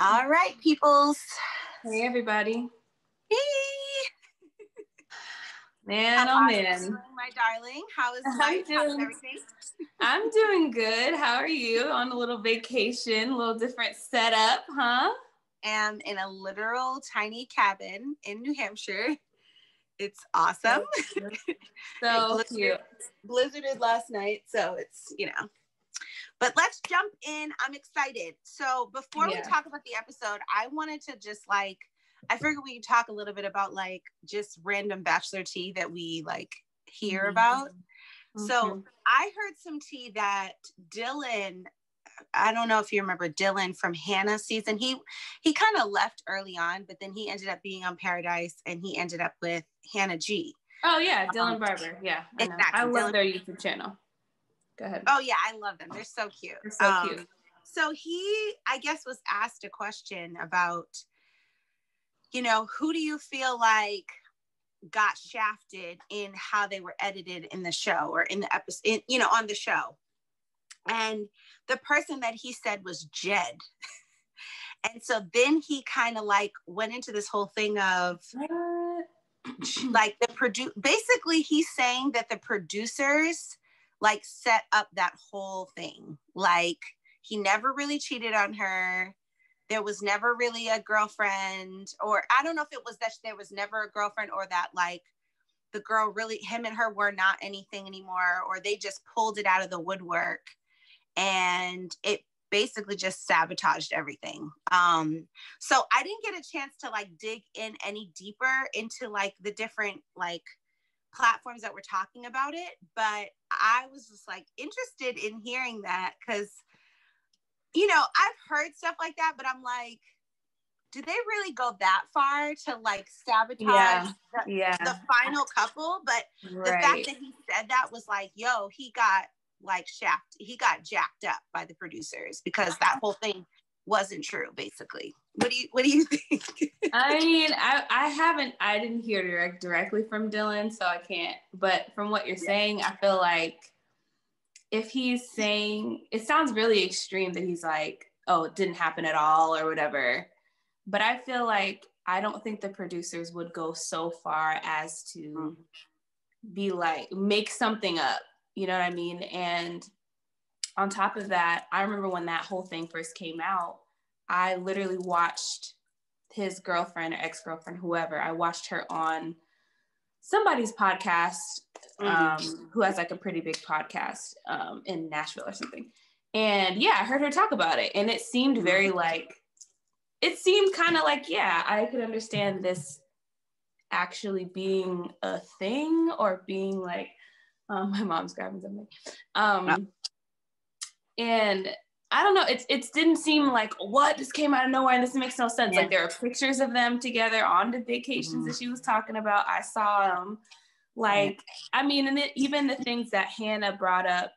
All right, peoples. Hey, everybody. Hey. Man, How oh man. my darling. How is I'm life? How's doing- everything? I'm doing good. How are you? On a little vacation, a little different setup, huh? Am in a literal tiny cabin in New Hampshire. It's awesome. So It cute. Blizzarded last night, so it's you know. But let's jump in. I'm excited. So before we talk about the episode, I wanted to just like I figured we could talk a little bit about like just random bachelor tea that we like hear Mhm. about. So Mhm. I heard some tea that Dylan, I don't know if you remember Dylan from Hannah season. He he kind of left early on, but then he ended up being on Paradise and he ended up with Hannah G. Oh yeah, Dylan Um, Barbour. Yeah, I exactly, I love Dylan- their YouTube channel. Go ahead. Oh yeah, I love them. They're so cute. They're so Um, cute. So he, I guess, was asked a question about, you know, who do you feel like got shafted in how they were edited in the show or in the episode, in, you know, on the show. And the person that he said was Jed. and so then he kind of like went into this whole thing of like the produ basically he's saying that the producers like set up that whole thing. Like he never really cheated on her. There was never really a girlfriend or i don't know if it was that there was never a girlfriend or that like the girl really him and her were not anything anymore or they just pulled it out of the woodwork. And it basically just sabotaged everything. Um so i didn't get a chance to like dig in any deeper into like the different like platforms that were talking about it but i was just like interested in hearing that because you know i've heard stuff like that but i'm like do they really go that far to like sabotage Yeah. the, Yeah. the final couple but the fact that he said that was like yo he got like shaft he got jacked up by the producers because that whole thing wasn't true basically what do you what do you think I mean, I, I haven't, I didn't hear direct directly from Dylan, so I can't. But from what you're saying, I feel like if he's saying, it sounds really extreme that he's like, oh, it didn't happen at all or whatever. But I feel like I don't think the producers would go so far as to mm. be like, make something up. You know what I mean? And on top of that, I remember when that whole thing first came out, I literally watched his girlfriend or ex-girlfriend whoever i watched her on somebody's podcast um, who has like a pretty big podcast um, in nashville or something. And yeah i heard her talk about it and it seemed very like it seemed kind of like yeah i could understand this actually being a thing or being like um, my mom's grabbing something. Um, and I don't know. It's it didn't seem like what this came out of nowhere and this makes no sense. Yeah. Like there are pictures of them together on the vacations Mhm. that she was talking about. I saw them. Like I mean, and then even the things that Hannah brought up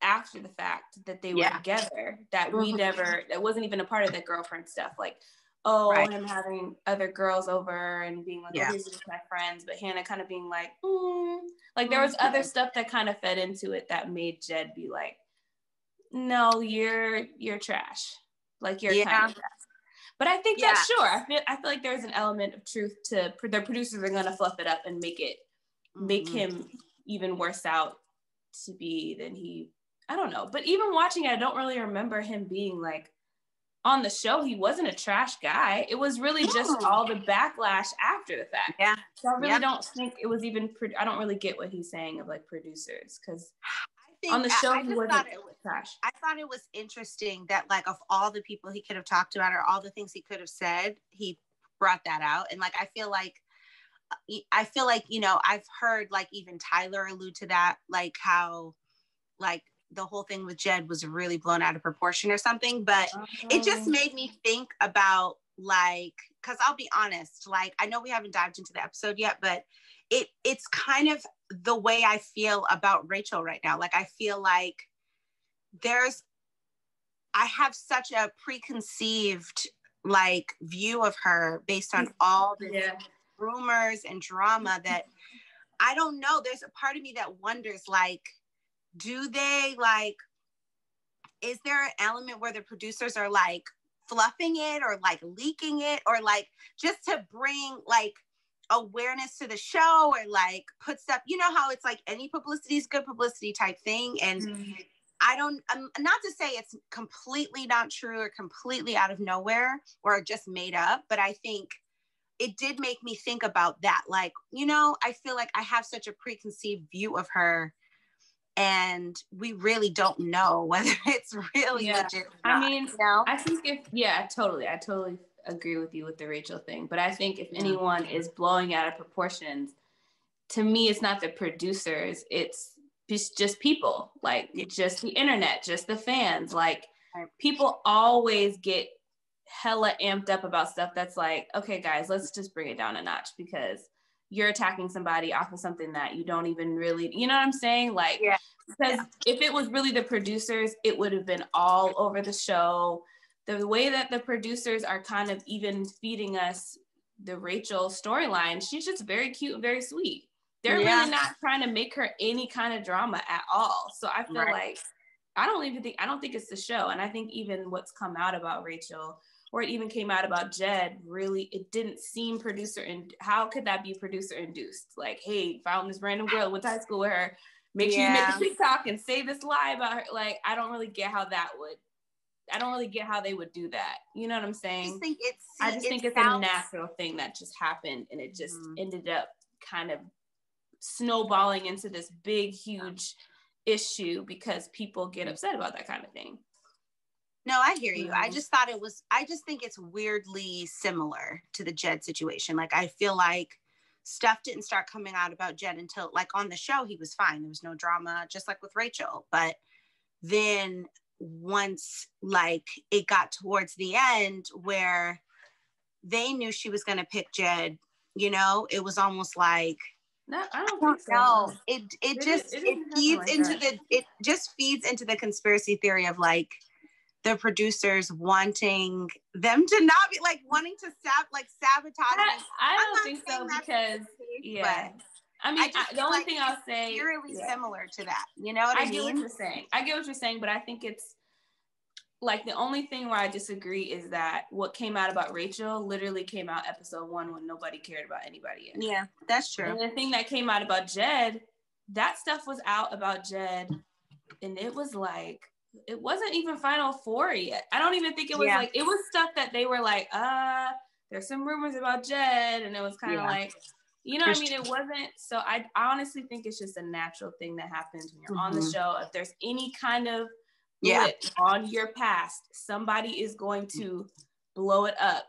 after the fact that they were Yeah. together that we Mhm. never that wasn't even a part of the girlfriend stuff. Like oh, Right. him having other girls over and being like, Yeah. oh, these are just my friends, but Hannah kind of being like, mm. like there was other stuff that kind of fed into it that made Jed be like, no, you're you're trash. Like you're Yeah. kind of trash. But I think that's sure. I feel I feel like there's an element of truth to the producers are gonna fluff it up and make it make Mhm. him even worse out to be than he I don't know. But even watching it, I don't really remember him being like on the show, he wasn't a trash guy. It was really just all the backlash after the fact. yeah So I really don't think it was even. Pro- I don't really get what he's saying of like producers because think on the show I he wasn't thought it was trash. I thought it was interesting that like of all the people he could have talked about or all the things he could have said, he brought that out. And like I feel like uh, I feel like, you know, I've heard like even Tyler allude to that, like how like the whole thing with Jed was really blown out of proportion or something. But it just Um, made me think about like because i'll be honest like i know we haven't dived into the episode yet but it it's kind of the way i feel about rachael right now like i feel like there's i have such a preconceived like view of her based on all the yeah. rumors and drama that I don't know. There's a part of me that wonders like, do they like, is there an element where the producers are like fluffing it or like leaking it or like just to bring like awareness to the show or like put stuff you know how it's like any publicity is good publicity type thing and mm-hmm. i don't um, not to say it's completely not true or completely out of nowhere or just made up but i think it did make me think about that like you know i feel like i have such a preconceived view of her and we really don't know whether it's really yeah. legit i mean you know? i think if yeah totally i totally agree with you with the Rachael thing, but I think if anyone is blowing out of proportions, to me, it's not the producers, it's just people, like just the internet, just the fans. Like people always get hella amped up about stuff that's like, okay, guys, let's just bring it down a notch because you're attacking somebody off of something that you don't even really, you know what I'm saying? Like, yeah. because yeah. if it was really the producers, it would have been all over the show the way that the producers are kind of even feeding us the Rachael storyline, she's just very cute and very sweet. They're yeah. really not trying to make her any kind of drama at all. So I feel right. like I don't even think I don't think it's the show. And I think even what's come out about Rachael or it even came out about Jed, really it didn't seem producer and how could that be producer induced? Like, hey, found this random girl went to high school with her. Make sure you make a TikTok and say this lie about her. Like, I don't really get how that would I don't really get how they would do that. You know what I'm saying? I just think it's I just it think it's sounds... a natural thing that just happened and it just mm-hmm. ended up kind of snowballing into this big huge issue because people get upset about that kind of thing. No, I hear you. Mm-hmm. I just thought it was I just think it's weirdly similar to the Jed situation. Like I feel like stuff didn't start coming out about Jed until like on the show he was fine. There was no drama just like with Rachael, but then once like it got towards the end where they knew she was going to pick Jed, you know, it was almost like no, I don't, I don't so. know. It it, it just it, it feeds like into that. the it just feeds into the conspiracy theory of like the producers wanting them to not be like wanting to sab like sabotage. I, I don't think so because yeah. I mean, I I, the only like thing I'll say eerily yeah. similar to that. You know what I, I mean? get what you're saying. I get what you're saying, but I think it's like the only thing where I disagree is that what came out about Rachael literally came out episode one when nobody cared about anybody yet. Yeah, that's true. And the thing that came out about Jed, that stuff was out about Jed, and it was like it wasn't even final four yet. I don't even think it was yeah. like it was stuff that they were like, uh, there's some rumors about Jed, and it was kind of yeah. like you know what I mean? It wasn't. So I, I, honestly think it's just a natural thing that happens when you're mm-hmm. on the mm-hmm. show. If there's any kind of yeah. on your past, somebody is going to blow it up.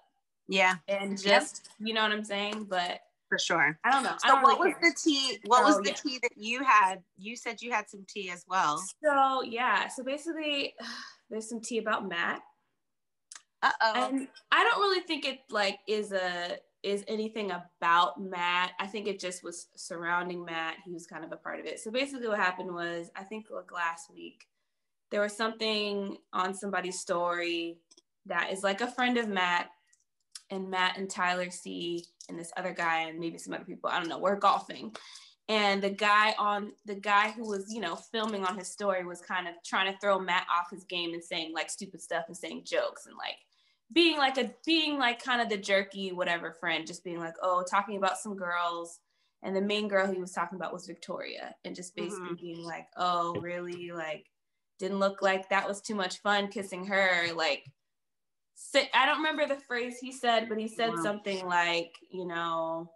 Yeah. And just, yep. you know what I'm saying? But for sure. I don't know. So don't what really was care. the tea? What was the yeah. tea that you had? You said you had some tea as well. So yeah. So basically there's some tea about Matt. Uh-oh. And I don't really think it like is a is anything about Matt. I think it just was surrounding Matt. He was kind of a part of it. So basically, what happened was, I think like last week, there was something on somebody's story that is like a friend of Matt, and Matt and Tyler C and this other guy and maybe some other people. I don't know. We're golfing, and the guy on the guy who was you know filming on his story was kind of trying to throw Matt off his game and saying like stupid stuff and saying jokes and like being like a being like kind of the jerky whatever friend just being like oh talking about some girls and the main girl he was talking about was victoria and just basically mm-hmm. being like oh really like didn't look like that was too much fun kissing her like i don't remember the phrase he said but he said wow. something like you know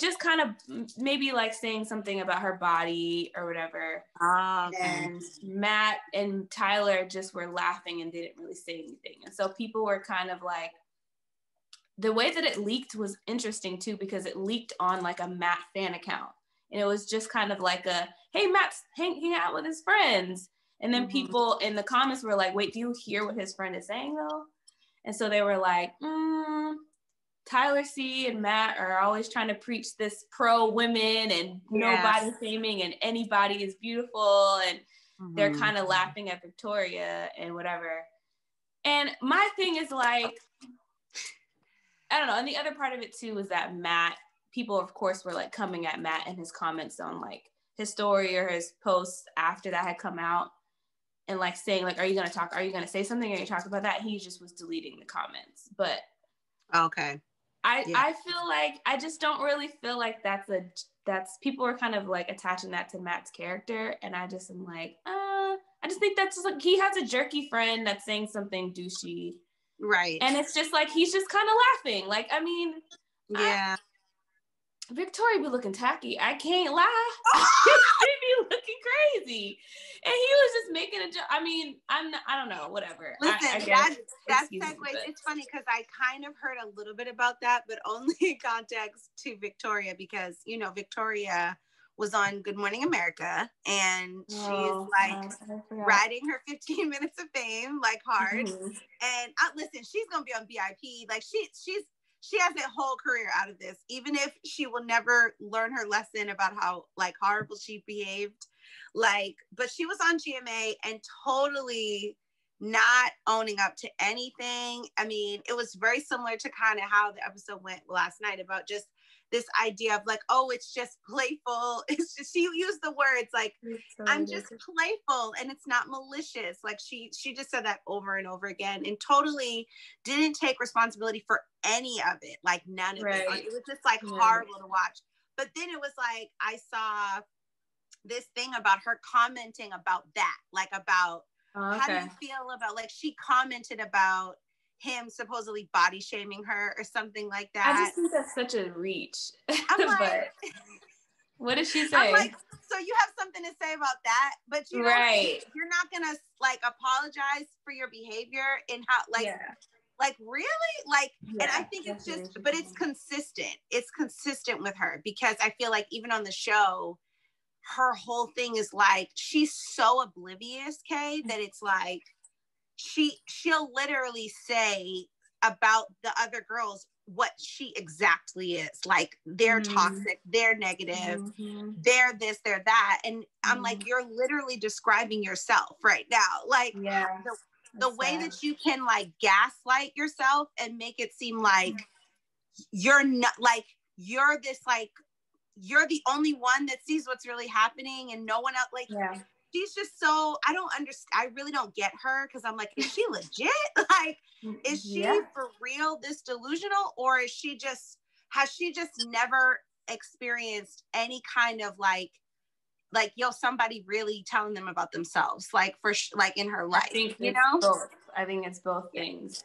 just kind of maybe like saying something about her body or whatever. Okay. And Matt and Tyler just were laughing and didn't really say anything. And so people were kind of like, the way that it leaked was interesting too, because it leaked on like a Matt fan account. And it was just kind of like a, hey, Matt's hanging out with his friends. And then mm-hmm. people in the comments were like, wait, do you hear what his friend is saying though? And so they were like, mm, Tyler C and Matt are always trying to preach this pro women and yes. nobody shaming and anybody is beautiful and mm-hmm. they're kind of laughing at Victoria and whatever. And my thing is like, I don't know. And the other part of it too was that Matt, people of course were like coming at Matt and his comments on like his story or his posts after that had come out. and like saying like, "Are you gonna talk? Are you gonna say something? Are you talk about that?" He just was deleting the comments. But okay, I yeah. I feel like I just don't really feel like that's a that's people are kind of like attaching that to Matt's character, and I just am like, uh, I just think that's like he has a jerky friend that's saying something douchey, right? And it's just like he's just kind of laughing. Like I mean, yeah. I, Victoria be looking tacky. I can't lie. she be looking crazy. And he was just making a joke. I mean, I'm not, I don't know, whatever. Listen, I, I that, that segues. It's funny because I kind of heard a little bit about that, but only in context to Victoria because, you know, Victoria was on Good Morning America and oh, she's like riding her 15 minutes of fame like hard. Mm-hmm. And I, listen, she's gonna be on VIP. Like she she's she has a whole career out of this, even if she will never learn her lesson about how like horrible she behaved. Like, but she was on GMA and totally not owning up to anything. I mean, it was very similar to kind of how the episode went last night about just this idea of like, oh, it's just playful. It's just she used the words like so I'm just playful and it's not malicious. Like she she just said that over and over again and totally didn't take responsibility for any of it. Like none of right. it. It was just like yeah. horrible to watch. But then it was like I saw this thing about her commenting about that, like about oh, okay. how do you feel about like she commented about him supposedly body shaming her or something like that. I just think that's such a reach. I'm like, what did she say? I'm like, so you have something to say about that, but you right. you're not gonna like apologize for your behavior and how like yeah. like really like yeah, and I think it's just but it's consistent. It's consistent with her because I feel like even on the show, her whole thing is like she's so oblivious, Kay, that it's like she she'll literally say about the other girls what she exactly is like they're mm-hmm. toxic they're negative mm-hmm. they're this they're that and mm-hmm. i'm like mm-hmm. you're literally describing yourself right now like yeah the, the way sad. that you can like gaslight yourself and make it seem like mm-hmm. you're not like you're this like you're the only one that sees what's really happening and no one else like yeah she's just so I don't understand. I really don't get her because I'm like, is she legit? like, is she yeah. for real this delusional, or is she just has she just never experienced any kind of like like yo somebody really telling them about themselves like for sh- like in her life you know both. i think it's both things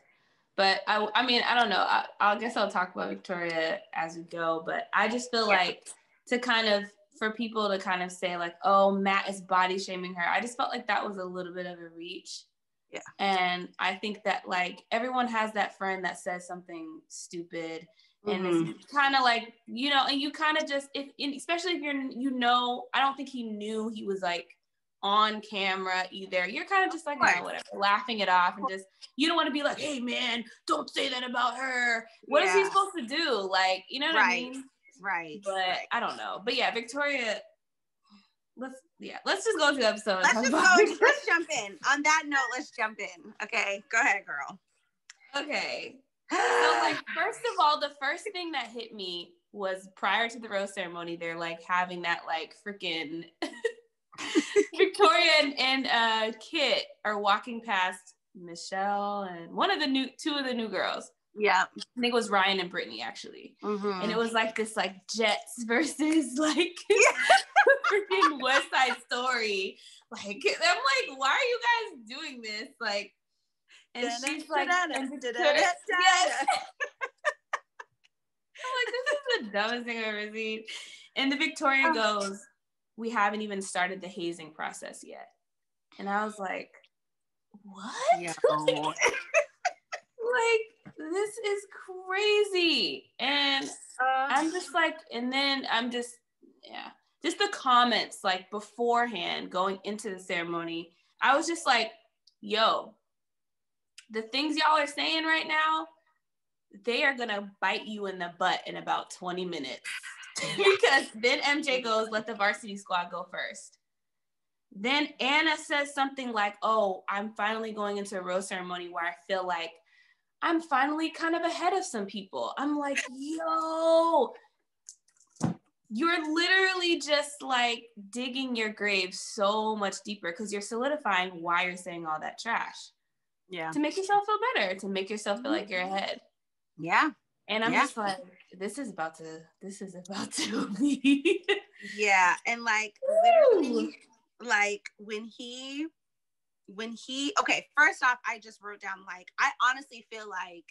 but i i mean i don't know I, I guess i'll talk about victoria as we go but i just feel yeah. like to kind of for people to kind of say like, "Oh, Matt is body shaming her," I just felt like that was a little bit of a reach. Yeah. And I think that like everyone has that friend that says something stupid and mm-hmm. it's kind of like you know and you kind of just if especially if you're you know i don't think he knew he was like on camera either you're kind of just like oh, whatever laughing it off and just you don't want to be like hey man don't say that about her What yeah. is he supposed to do like you know what right. i mean Right. But right. I don't know. But yeah, Victoria. Let's yeah. Let's just go to the episode. Let's just go. let's jump in. On that note, let's jump in. Okay, go ahead, girl. Okay. so like first of all, the first thing that hit me was prior to the rose ceremony. They're like having that like freaking Victoria and, and uh, Kit are walking past Michelle and one of the new two of the new girls. Yeah. I think it was Ryan and Brittany actually. Mm-hmm. And it was like this like Jets versus like freaking West Side Story. Like I'm like, why are you guys doing this? Like and she's like yes. I'm like, this is the dumbest thing I've ever seen. And the Victoria oh. goes, We haven't even started the hazing process yet. And I was like, What? Yeah. this is crazy. And uh, I'm just like, and then I'm just, yeah, just the comments like beforehand going into the ceremony. I was just like, yo, the things y'all are saying right now, they are gonna bite you in the butt in about 20 minutes. because then MJ goes, let the varsity squad go first. Then Anna says something like, Oh, I'm finally going into a rose ceremony where I feel like I'm finally kind of ahead of some people. I'm like, yo, you're literally just like digging your grave so much deeper because you're solidifying why you're saying all that trash. Yeah. To make yourself feel better, to make yourself feel like you're mm-hmm. ahead. Yeah. And I'm Yeah. just like, this is about to, this is about to be. Yeah. And like literally, like when he when he okay, first off, I just wrote down like I honestly feel like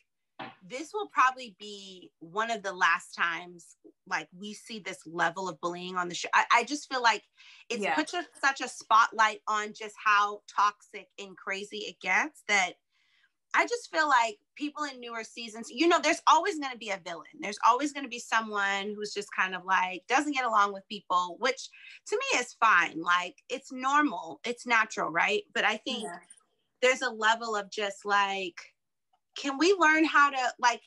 this will probably be one of the last times like we see this level of bullying on the show. I, I just feel like it's Yeah. put such- such a spotlight on just how toxic and crazy it gets that I just feel like people in newer seasons, you know, there's always going to be a villain. There's always going to be someone who's just kind of like doesn't get along with people, which to me is fine. Like it's normal, it's natural, right? But I think Yeah. there's a level of just like, can we learn how to like?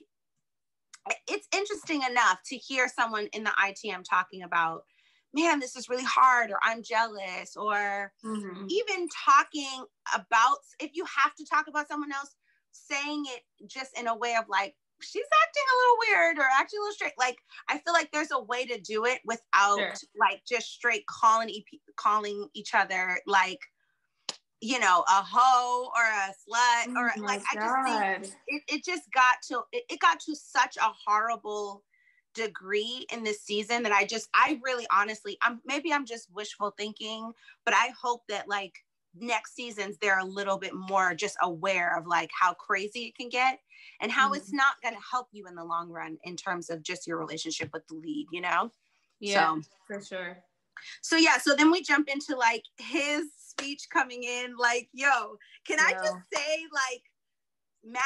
It's interesting enough to hear someone in the ITM talking about, man, this is really hard, or I'm jealous, or Mhm. even talking about if you have to talk about someone else saying it just in a way of like she's acting a little weird or acting a little straight like i feel like there's a way to do it without Sure. like just straight calling e- calling each other like you know a hoe or a slut or Oh like i just think it, it just got to it, it got to such a horrible degree in this season that I just I really honestly I'm maybe I'm just wishful thinking, but I hope that like next seasons they're a little bit more just aware of like how crazy it can get and how it's Mm-hmm. not going to help you in the long run in terms of just your relationship with the lead, you know? Yeah, So for sure. so yeah, so then we jump into like his speech coming in, like, yo, can I just say, like, Matt,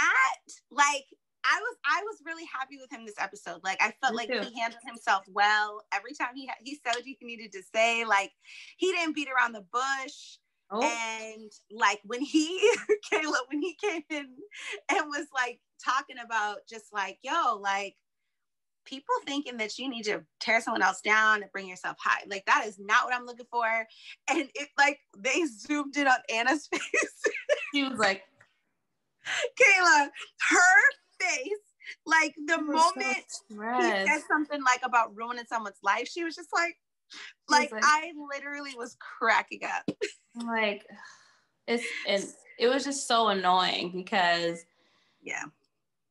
like, I was I was really happy with him this episode. Like, I felt Me like too. he handled himself well. Every time he ha- he said what he needed to say, like, he didn't beat around the bush. Oh, And like when he, Caleb, when he came in and was like talking about just like, yo, like people thinking that you need to tear someone else down and bring yourself high. Like that is not what I'm looking for. And it like they zoomed in on Anna's face. she was like, Kayla, her face, like the was so moment he said something like about ruining someone's life, she was just like, She was like, like- I literally was cracking up. Like it's and it was just so annoying because Yeah.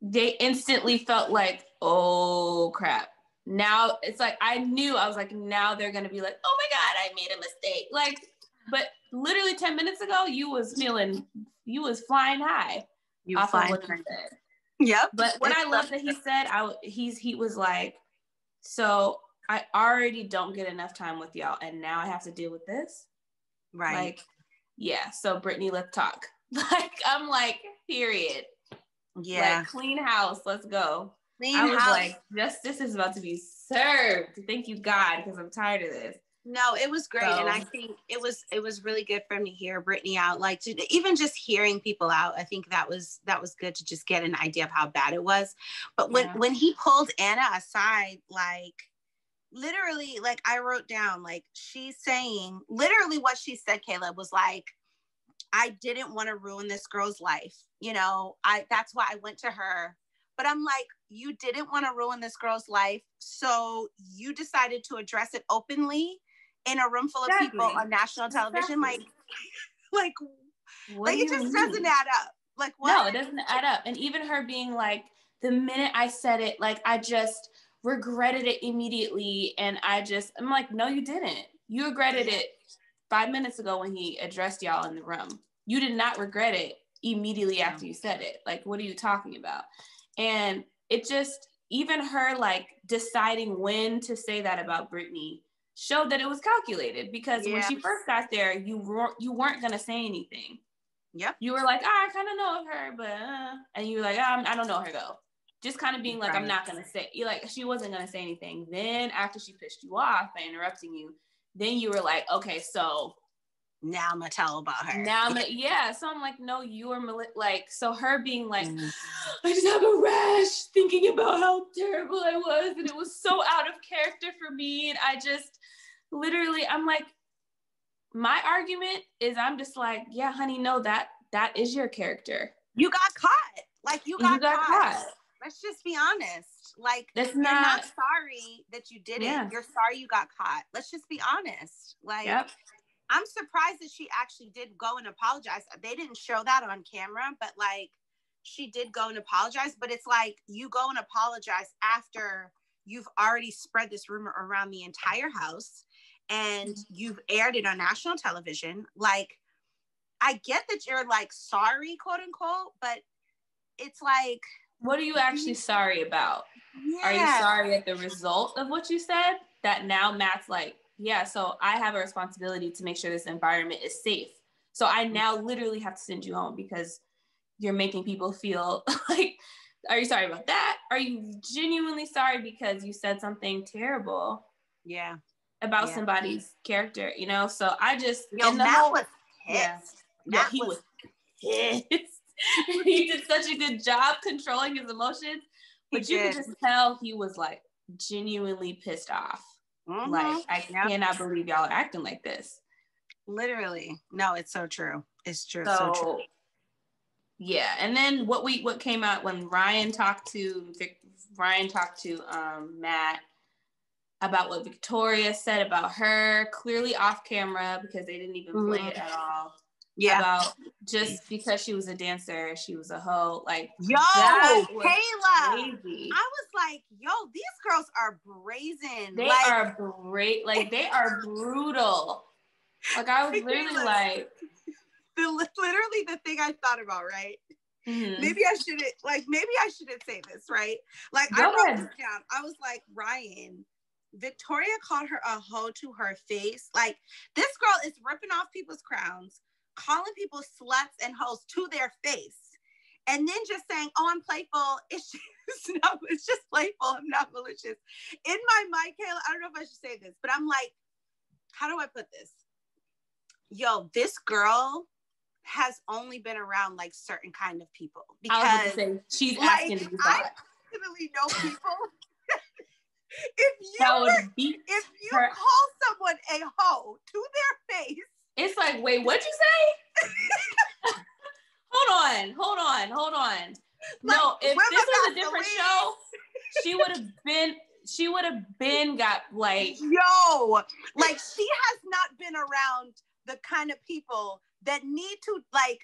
they instantly felt like, oh crap. Now it's like I knew I was like, now they're gonna be like, oh my god, I made a mistake. Like, but literally 10 minutes ago, you was feeling you was flying high You off of find what said. Yep. But what I love that he said, I he's he was like, so I already don't get enough time with y'all, and now I have to deal with this. Right. Like, yeah. So Brittany, let's talk. Like, I'm like, period. yeah. Like, clean house. Let's go. Clean I was house. like, justice is about to be served. Thank you, God, because I'm tired of this. no, it was great, and I think it was it was really good for me to hear Brittany out. Like to even just hearing people out, I think that was that was good to just get an idea of how bad it was. But when Yeah. when he pulled Anna aside, like literally, like I wrote down, like she's saying literally what she said. Caleb was like, I didn't want to ruin this girl's life. You know, I that's why I went to her. But I'm like, you didn't want to ruin this girl's life, so you decided to address it openly in a room full of people on national television. Exactly. Like, like, What like do it just mean? doesn't add up. Like, what? No, it doesn't add up. And even her being like, the minute I said it, like I just regretted it immediately. And I just, I'm like, no, you didn't. You regretted it five minutes ago when he addressed y'all in the room. You did not regret it immediately after you said it. Like, what are you talking about? And it just, even her like deciding when to say that about Brittany showed that it was calculated because when she first got there, you weren't you weren't gonna say anything Yep. you were like, ah, I kind of know of her, but uh, and you were like, ah, I don't know her though. Just kind of being like, I'm not gonna say. Like, she wasn't gonna say anything. Then after she pissed you off by interrupting you, then you were like, okay, so Now I'm gonna tell about her. now I'm gonna, yeah. So I'm like, no, you are mali- like, so her being like, Mm. I just have a rash thinking about how terrible I was, and it was so out of character for me, and I just literally, I'm like, my argument is, I'm just like, yeah, honey, no, that that is your character. you got caught. Like you got, you got caught. caught. Let's just be honest. Like That's you're not- not sorry that you did Yeah. it. You're sorry you got caught. Let's just be honest. Like Yep. I'm surprised that she actually did go and apologize. They didn't show that on camera, but like she did go and apologize. But it's like you go and apologize after you've already spread this rumor around the entire house and mm-hmm. you've aired it on national television. Like, I get that you're like sorry, quote unquote, but it's like, What are you actually sorry about? yeah, Are you sorry at the result of what you said? That now Matt's like, yeah, so I have a responsibility to make sure this environment is safe. So I now literally have to send you home because you're making people feel like, are you sorry about that? Are you genuinely sorry because you said something terrible Yeah. about Yeah. somebody's character, you know? So I just, Yo, Matt whole- was yeah. pissed. yeah, Matt he was was pissed. he did such a good job controlling his emotions, He but you did. could just tell he was like genuinely pissed off. Mhm. Like, I Yeah. cannot believe y'all are acting like this. literally. No, it's so true. It's true. So, So, true. yeah. And then what we what came out when Ryan talked to Vic, Ryan talked to um, Matt about what Victoria said about her, clearly off camera because they didn't even play Mhm. it at all. Yeah. About just because she was a dancer, she was a hoe. Like Yo, Kayla. crazy. I was like, yo, these girls are brazen. They like, are great. Like they are brutal. Like I was literally Kayla. like, the, literally the thing I thought about, right? mhm. Maybe I shouldn't, like, maybe I shouldn't say this, right? Like, I wrote ahead. this down. I was like, Ryan, Victoria called her a hoe to her face. Like, this girl is ripping off people's crowns, calling people sluts and hoes to their face. And then just saying, "Oh, I'm playful." It's just no, it's just playful. I'm not malicious. In my mind, Kayla, I don't know if I should say this, but I'm like, how do I put this? Yo, this girl has only been around like certain kind of people because say she's like, asking I personally know people. if you be. if you her- call someone a hoe to their face, It's like, wait, what'd you say? hold on, hold on, hold on. no, if this was a different show, she would have been. She would have been got like. yo, like she has not been around the kind of people that need to like.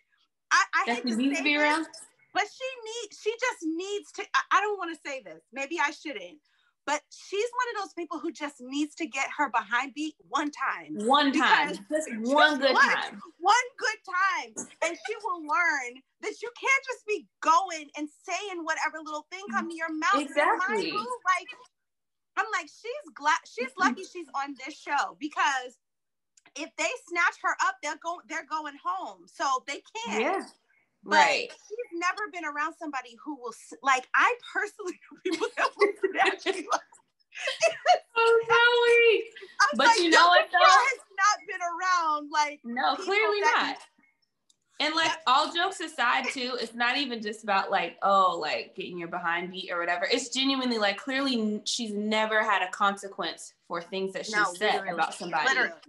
I, I That hate to needs to be this, around. but she needs. She just needs to. I, I don't want to say this. Maybe I shouldn't. But she's one of those people who just needs to get her behind beat one time. One time, just one good one. time. one good time and she will learn that you can't just be going and saying whatever little thing come to your mouth Exactly. You, like i'm like she's glad she's lucky she's on this show because if they snatch her up they're going they're going home so they can't Yeah. But Right. she's never been around somebody who will like i personally know people that will snatch you up. Oh, weak. But like, you know what, though? has not been around like No, clearly not. And like all jokes aside, too, it's not even just about like, oh, like getting your behind beat or whatever. It's genuinely like clearly she's never had a consequence for things that she No, said about somebody. literally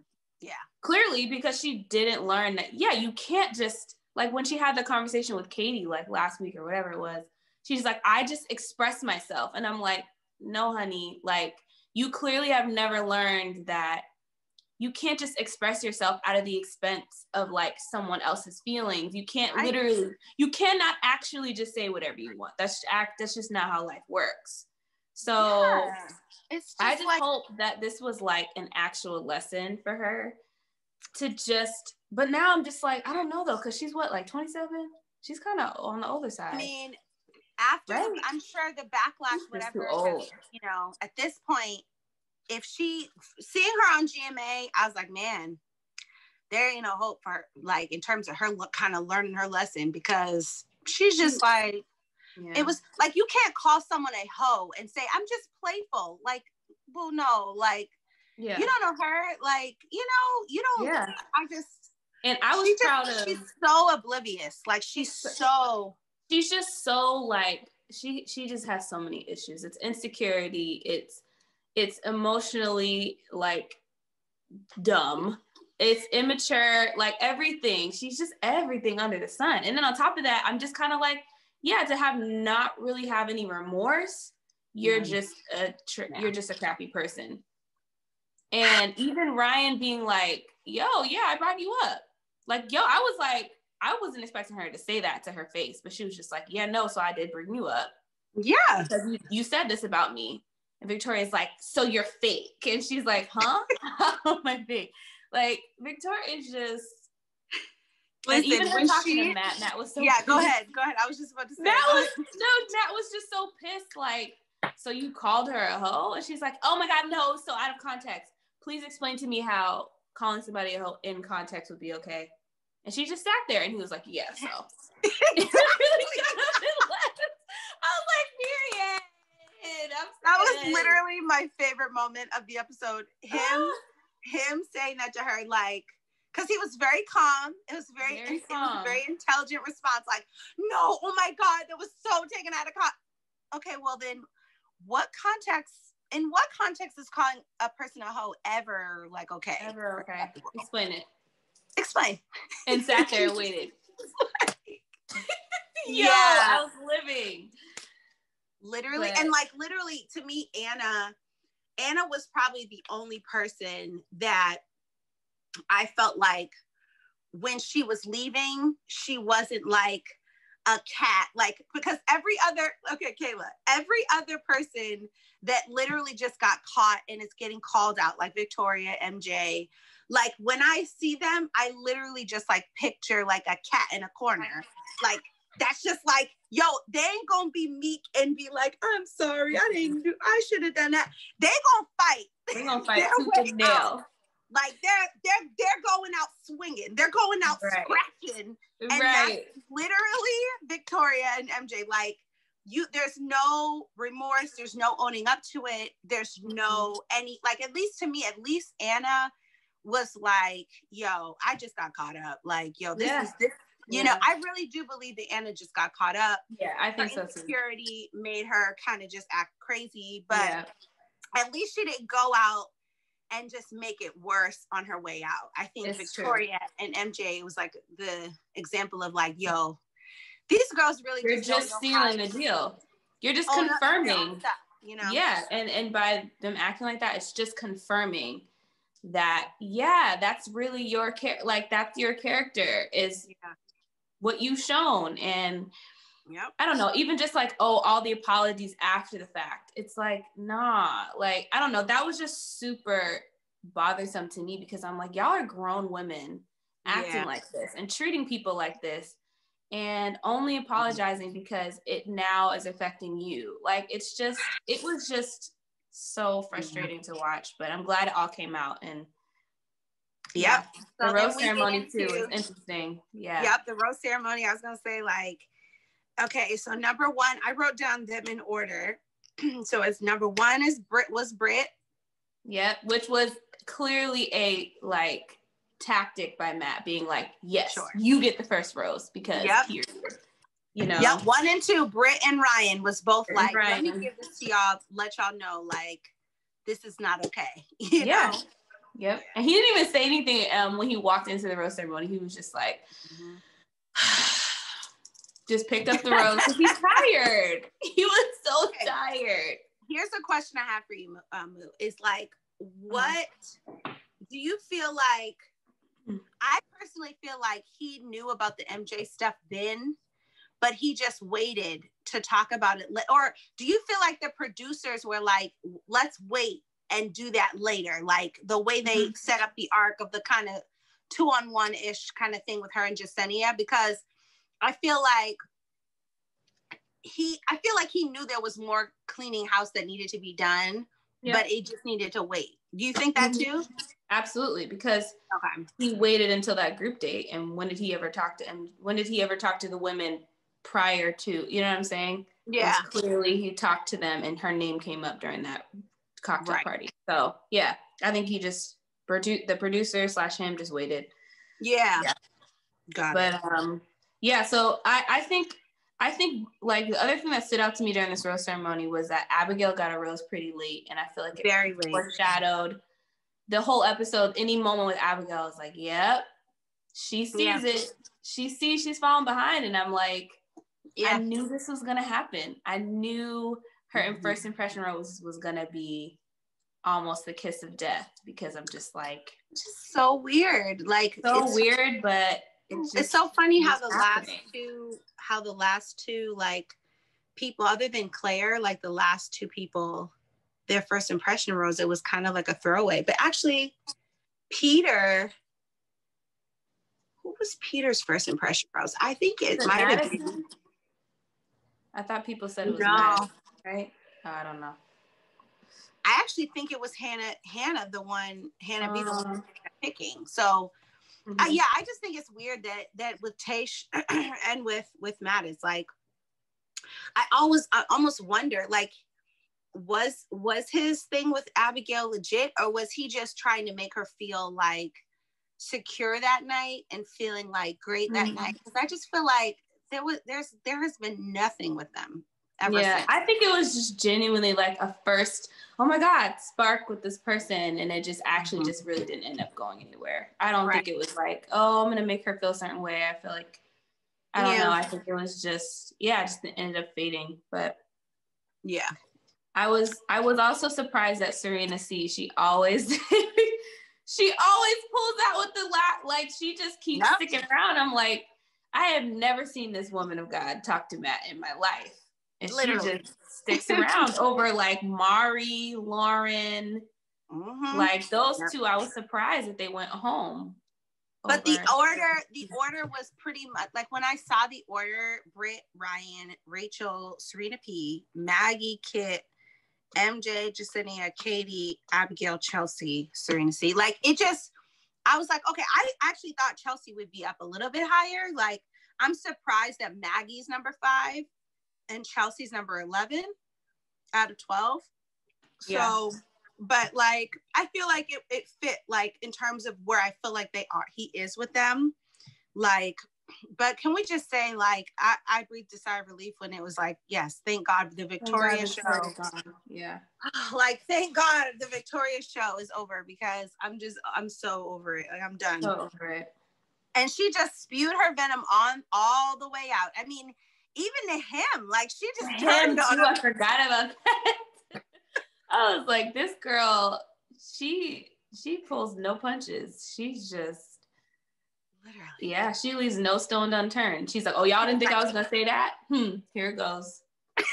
Clearly, because she didn't learn that, yeah, you can't just like when she had the conversation with Katie like last week or whatever it was, she's like, I just express myself. And I'm like, no, honey, like you clearly have never learned that you can't just express yourself out of the expense of like someone else's feelings. You can't literally, you cannot actually just say whatever you want. That's act. That's just not how life works. So Yeah. it's just I just like hope that this was like an actual lesson for her to just. But now I'm just like, I don't know though, because she's what, like 27? She's kind of on the older side. I mean, after Right. I'm sure the backlash, She's whatever, too old. you know, at this point, if she seeing her on GMA, I was like, man, there ain't no hope for her, like in terms of her look, kind of learning her lesson because she's just like Yeah. it was like you can't call someone a hoe and say I'm just playful. Like, well, no, like yeah. you don't know her. Like, you know, you don't. Yeah. I just. And I was just- proud of. She's so oblivious. Like she's so. she's just so like she she just has so many issues it's insecurity it's it's emotionally like dumb it's immature like everything she's just everything under the sun and then on top of that i'm just kind of like yeah, to have not really have any remorse, you're mm-hmm. just a tr- yeah. you're just a crappy person. And even Ryan being like, "Yo, yeah, I brought you up." Like, yo, I was like, I wasn't expecting her to say that to her face, but she was just like, "Yeah, no, so I did bring you up." Yeah, because you, you said this about me. And Victoria's like, "So you're fake," and she's like, "Huh? How am I fake?" Like Victoria is just Listen, even talking she, to Matt, Matt was so yeah. Pissed. Go ahead, go ahead. I was just about to say. Matt was no, Matt was just so pissed. Like, so you called her a hoe, and she's like, "Oh my god, no!" So out of context. Please explain to me how calling somebody in context would be okay. And she just sat there, and he was like, "Yeah." So. I was like, period. that was literally my favorite moment of the episode. Him, him saying that to her, like because he was very calm. It was very, very it was very intelligent response. Like, no, oh my god, that was so taken out of context. Okay, well then, what context? In what context is calling a person a hoe ever like okay? Ever okay? Explain it. Explain. And sat there and waited. Yo, yeah, I was living. Literally, but... and like literally, to me, Anna, Anna was probably the only person that I felt like when she was leaving, she wasn't like a cat, like because every other, okay, Kayla, every other person that literally just got caught and is getting called out, like Victoria, MJ, like when I see them, I literally just like picture like a cat in a corner. Like that's just like, yo, they ain't gonna be meek and be like, I'm sorry, I didn't do, I should have done that. They gonna fight. They gonna fight tooth and nail. Like they're they're they're going out swinging. They're going out right. scratching. And right. literally Victoria and MJ. Like you, there's no remorse. There's no owning up to it. There's no mm-hmm. any like at least to me, at least Anna was like, "Yo, I just got caught up. Like, yo, this yeah. is this." You yeah. know, I really do believe that Anna just got caught up. Yeah, I think her so. Insecurity made her kind of just act crazy, but yeah. at least she didn't go out and just make it worse on her way out. I think it's Victoria true. and MJ was like the example of like, yo, these girls really You're just, just sealing the deal. You're just oh, confirming. you know? Yeah. And and by them acting like that, it's just confirming that yeah, that's really your care like that's your character is yeah. what you've shown. And Yep. I don't know, even just like, oh, all the apologies after the fact. It's like, nah, like, I don't know. That was just super bothersome to me because I'm like, y'all are grown women acting yeah. like this and treating people like this and only apologizing because it now is affecting you. Like, it's just, it was just so frustrating to watch, but I'm glad it all came out and Yep. The so rose ceremony too is interesting. Yeah. Yep. The rose ceremony, I was gonna say like Okay, so number one, I wrote down them in order. so as number one is Brit was Brit. Yep, which was clearly a like tactic by Matt being like, yes, sure. you get the first rose because yep. here, you know. Yep, one and two, Brit and Ryan was both like, let me give this to y'all, let y'all know, like, this is not okay. You yeah. Know? Yep. And he didn't even say anything um, when he walked into the rose ceremony. He was just like, mm-hmm just picked up the rose because he's tired. He was so okay. tired. Here's a question I have for you, um, Moo. Is like, what do you feel like? Hmm. I personally feel like he knew about the MJ stuff then, but he just waited to talk about it. Or do you feel like the producers were like, let's wait and do that later? Like the way they mm-hmm. set up the arc of the kind of two on one ish kind of thing with her and Jessenia? Because I feel like he I feel like he knew there was more cleaning house that needed to be done, but it just needed to wait. Do you think that mm-hmm. too? Absolutely, because okay. he waited until that group date. And when did he ever talk to him? When did he ever talk to the women prior to, you know what I'm saying? Yeah. Clearly he talked to them and her name came up during that cocktail right. party. So yeah, I think he just the producer slash him just waited. Yeah. yeah. Got but, it. But um yeah, so I, I think I think like the other thing that stood out to me during this rose ceremony was that Abigail got a rose pretty late, and I feel like it very late foreshadowed the whole episode. Any moment with Abigail is like, yep, she sees yeah. it. She sees she's falling behind, and I'm like, yeah. I knew this was gonna happen. I knew her mm-hmm. first impression rose was gonna be almost the kiss of death because I'm just like just so weird. Like so weird, but it's, it's so funny how the happening. last two how the last two like people other than Claire, like the last two people, their first impression rose, it was kind of like a throwaway. But actually, Peter, who was Peter's first impression rose? I think it might have been. I thought people said it was no. Madison, right? Oh, I don't know. I actually think it was Hannah, Hannah, the one, Hannah be the one uh. picking. So, mm-hmm. uh, yeah, I just think it's weird that that with tash and with with Matt, it's like I always, I almost wonder, like, was was his thing with Abigail legit, or was he just trying to make her feel like secure that night and feeling like great that mm-hmm. night? Because I just feel like there was, there's, there has been nothing with them ever yeah, since. I think it was just genuinely like a first, oh my God, spark with this person. And it just actually mm-hmm. just really didn't end up going anywhere. I don't right. think it was like, oh, I'm going to make her feel a certain way. I feel like, I don't yeah. know. I think it was just, yeah, just ended up fading. But yeah. I was I was also surprised that Serena C. She always she always pulls out with the lap like she just keeps yep. sticking around. I'm like, I have never seen this woman of God talk to Matt in my life. And Literally. she just sticks around over like Mari, Lauren. Mm-hmm. Like those yep. two, I was surprised that they went home. But the order, the order was pretty much like when I saw the order: Britt, Ryan, Rachael, Serena P, Maggie, Kit, MJ, Jessenia, Katie, Abigail, Chelsea, Serena C. Like it just, I was like, okay, I actually thought Chelsea would be up a little bit higher. Like I'm surprised that Maggie's number five and Chelsea's number 11 out of 12. Yeah. So, but like, I feel like it, it fit like in terms of where I feel like they are, he is with them. Like, but can we just say like I, I breathed a sigh of relief when it was like yes thank god the victoria show yeah like thank god the victoria show is over because i'm just i'm so over it like i'm done so over it and she just spewed her venom on all the way out i mean even to him. Like she just him turned on. I forgot about that. I was like, this girl, she she pulls no punches. She's just literally yeah, she leaves no stone unturned. She's like, oh, y'all didn't think I was gonna say that? Hmm, here it goes.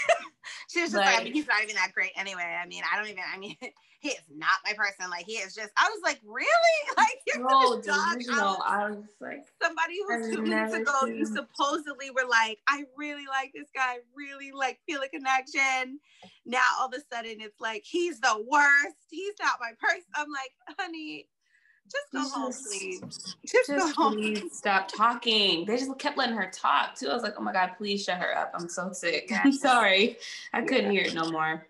She's just like, like, he's not even that great anyway. I mean, I don't even. I mean, he is not my person. Like he is just. I was like, really? Like you're no, delusional. I was like, somebody who two minutes ago you supposedly were like, I really like this guy. Really like feel a connection. Now all of a sudden it's like he's the worst. He's not my person. I'm like, honey, just go just, home, please. Just, just go home. Please stop talking. They just kept letting her talk too. I was like, oh my God, please shut her up. I'm so sick. I'm sorry. I couldn't yeah. hear it no more.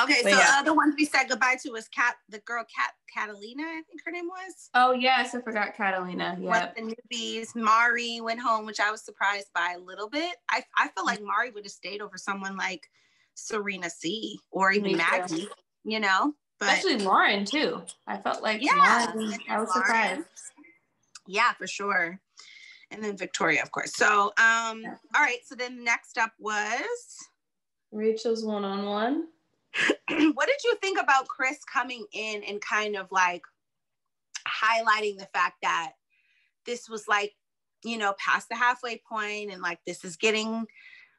Okay, but so yeah. uh, the ones we said goodbye to was Cat, the girl Cat Catalina, I think her name was. Oh yes, I forgot Catalina. Yeah. The newbies, Mari went home, which I was surprised by a little bit. I I feel like Mari would have stayed over someone like Serena C or even Maggie. You know, but especially Lauren too. I felt like yeah, Lauren, I was surprised. Yeah, for sure. And then Victoria, of course. So, um, yeah. all right. So then next up was Rachael's one on one. What did you think about Chris coming in and kind of like highlighting the fact that this was like, you know, past the halfway point and like this is getting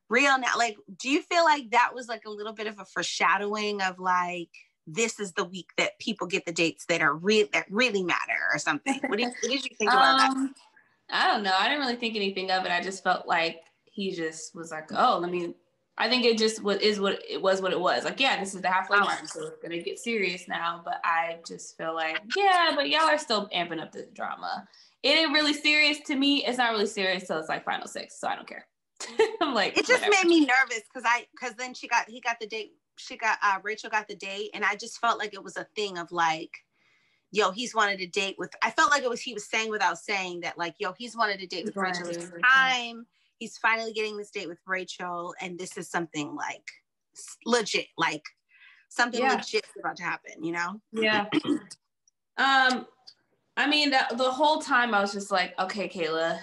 real now? Like, do you feel like that was like a little bit of a foreshadowing of like, this is the week that people get the dates that are real that really matter or something. What did, what did you think about um, that? I don't know. I didn't really think anything of it. I just felt like he just was like, oh, let me. I think it just what is what it was what it was. Like, yeah, this is the halfway mark, so it's gonna get serious now. But I just feel like, yeah, but y'all are still amping up the drama. It ain't really serious to me. It's not really serious till it's like final six, so I don't care. I'm like, it just whatever. made me nervous because I because then she got he got the date she got uh, Rachael got the date, and I just felt like it was a thing of like, yo, he's wanted to date with. I felt like it was he was saying without saying that, like, yo, he's wanted to date with right. Rachael this time. He's finally getting this date with Rachael, and this is something like legit, like something yeah. legit about to happen. You know? Yeah. um, I mean, the, the whole time I was just like, okay, Kayla,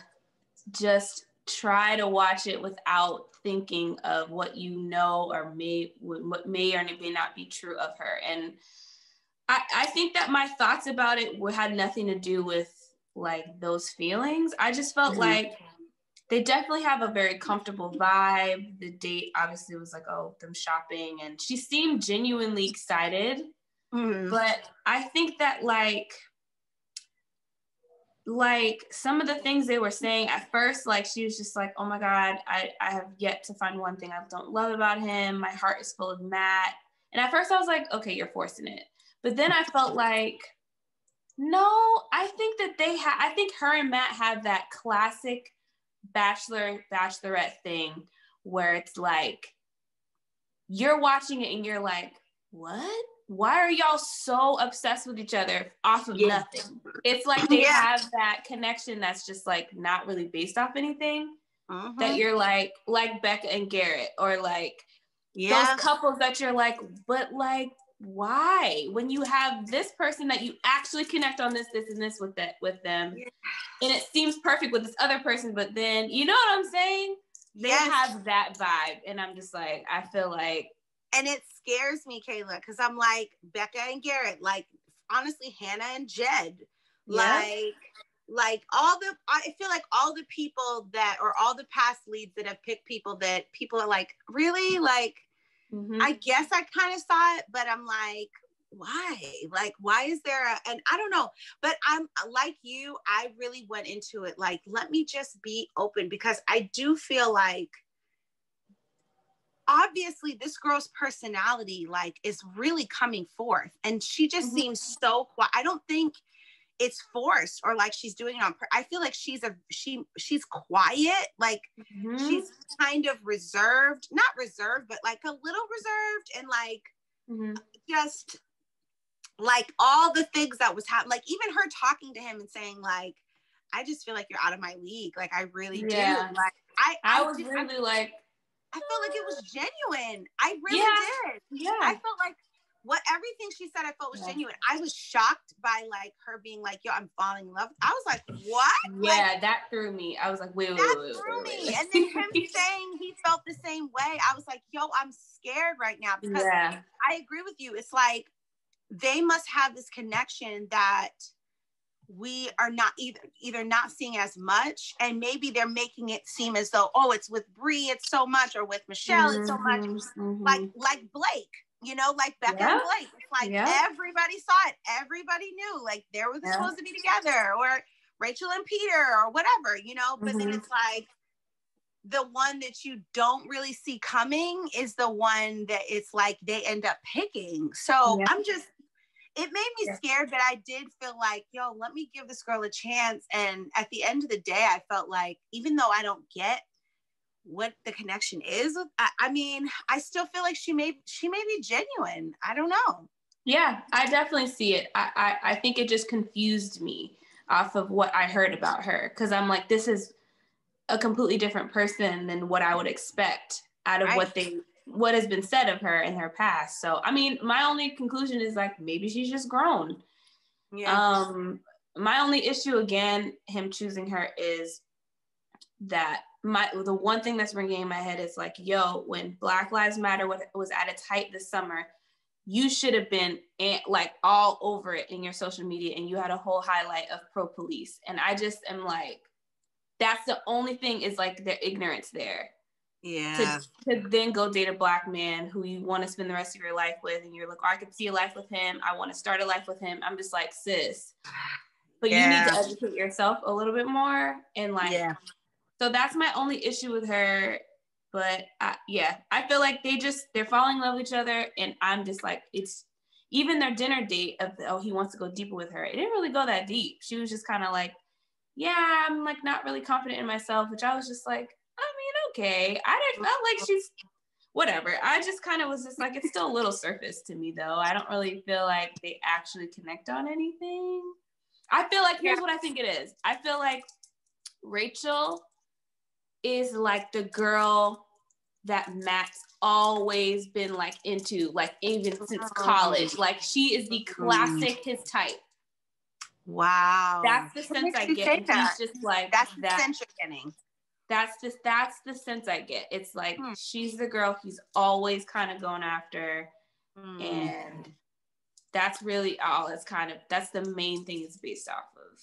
just try to watch it without thinking of what you know or may what may or may not be true of her and I, I think that my thoughts about it had nothing to do with like those feelings. I just felt mm-hmm. like they definitely have a very comfortable vibe. The date obviously was like, oh, them shopping, and she seemed genuinely excited. Mm-hmm. But I think that like like some of the things they were saying at first, like she was just like, oh my God, I, I have yet to find one thing I don't love about him. My heart is full of Matt. And at first I was like, okay, you're forcing it. But then I felt like, no, I think that they have, I think her and Matt have that classic bachelor, bachelorette thing where it's like, you're watching it and you're like, what? Why are y'all so obsessed with each other off of nothing? It's like they yeah. have that connection that's just like not really based off anything. Uh-huh. That you're like, like Becca and Garrett, or like yeah. those couples that you're like, but like why when you have this person that you actually connect on this this and this with that with them yeah. and it seems perfect with this other person but then you know what i'm saying they yes. have that vibe and i'm just like i feel like and it scares me kayla because i'm like becca and garrett like honestly hannah and jed yeah. like like all the i feel like all the people that or all the past leads that have picked people that people are like really like Mm-hmm. I guess I kind of saw it, but I'm like, why? Like, why is there a, and I don't know, but I'm like you, I really went into it like, let me just be open because I do feel like obviously this girl's personality like is really coming forth and she just mm-hmm. seems so quiet. I don't think it's forced or like she's doing it on i feel like she's a she she's quiet like mm-hmm. she's kind of reserved not reserved but like a little reserved and like mm-hmm. just like all the things that was happening like even her talking to him and saying like i just feel like you're out of my league like i really yeah. do like i i, I was just, really I, like i felt like it was genuine i really yeah. did yeah i felt like what everything she said I felt was yeah. genuine. I was shocked by like her being like, yo, I'm falling in love. I was like, what? Yeah, like, that threw me. I was like, wait, wait, that wait, threw wait, wait, me. and then him saying he felt the same way. I was like, yo, I'm scared right now because yeah. I agree with you. It's like they must have this connection that we are not either either not seeing as much and maybe they're making it seem as though oh it's with Bri it's so much or with Michelle mm-hmm, it's so much mm-hmm. like like Blake you know, like Becca yeah. and Blake. It's like yeah. everybody saw it, everybody knew, like they were yeah. supposed to be together, or Rachel and Peter, or whatever, you know. But mm-hmm. then it's like the one that you don't really see coming is the one that it's like they end up picking. So I'm just, it made me scared, but I did feel like, yo, let me give this girl a chance. And at the end of the day, I felt like, even though I don't get what the connection is. I, I mean, I still feel like she may she may be genuine. I don't know. Yeah, I definitely see it. I, I, I think it just confused me off of what I heard about her because I'm like, this is a completely different person than what I would expect out of right. what they what has been said of her in her past. So I mean, my only conclusion is like maybe she's just grown. Yeah. Um, my only issue again, him choosing her is that my the one thing that's ringing in my head is like, yo, when Black Lives Matter was at its height this summer, you should have been like all over it in your social media, and you had a whole highlight of pro police. And I just am like, that's the only thing is like the ignorance there. Yeah. To, to then go date a black man who you want to spend the rest of your life with, and you're like, oh, I could see a life with him. I want to start a life with him. I'm just like, sis. But yeah. you need to educate yourself a little bit more and like yeah. So that's my only issue with her. But I, yeah, I feel like they just they're falling in love with each other, and I'm just like it's even their dinner date of oh he wants to go deeper with her. It didn't really go that deep. She was just kind of like, yeah, I'm like not really confident in myself, which I was just like, okay. I didn't felt like she's whatever. I just kind of was just like, it's still a little surface to me though. I don't really feel like they actually connect on anything. I feel like here's what I think it is. I feel like Rachael is like the girl that Matt's always been like into, like even since oh. college. Like she is the mm-hmm. classic his type. Wow. That's the sense I get. He's just like that's that. the sense you're getting. That's just that's the sense I get. It's like Hmm. she's the girl he's always kind of going after, Hmm. and that's really all. It's kind of that's the main thing it's based off of.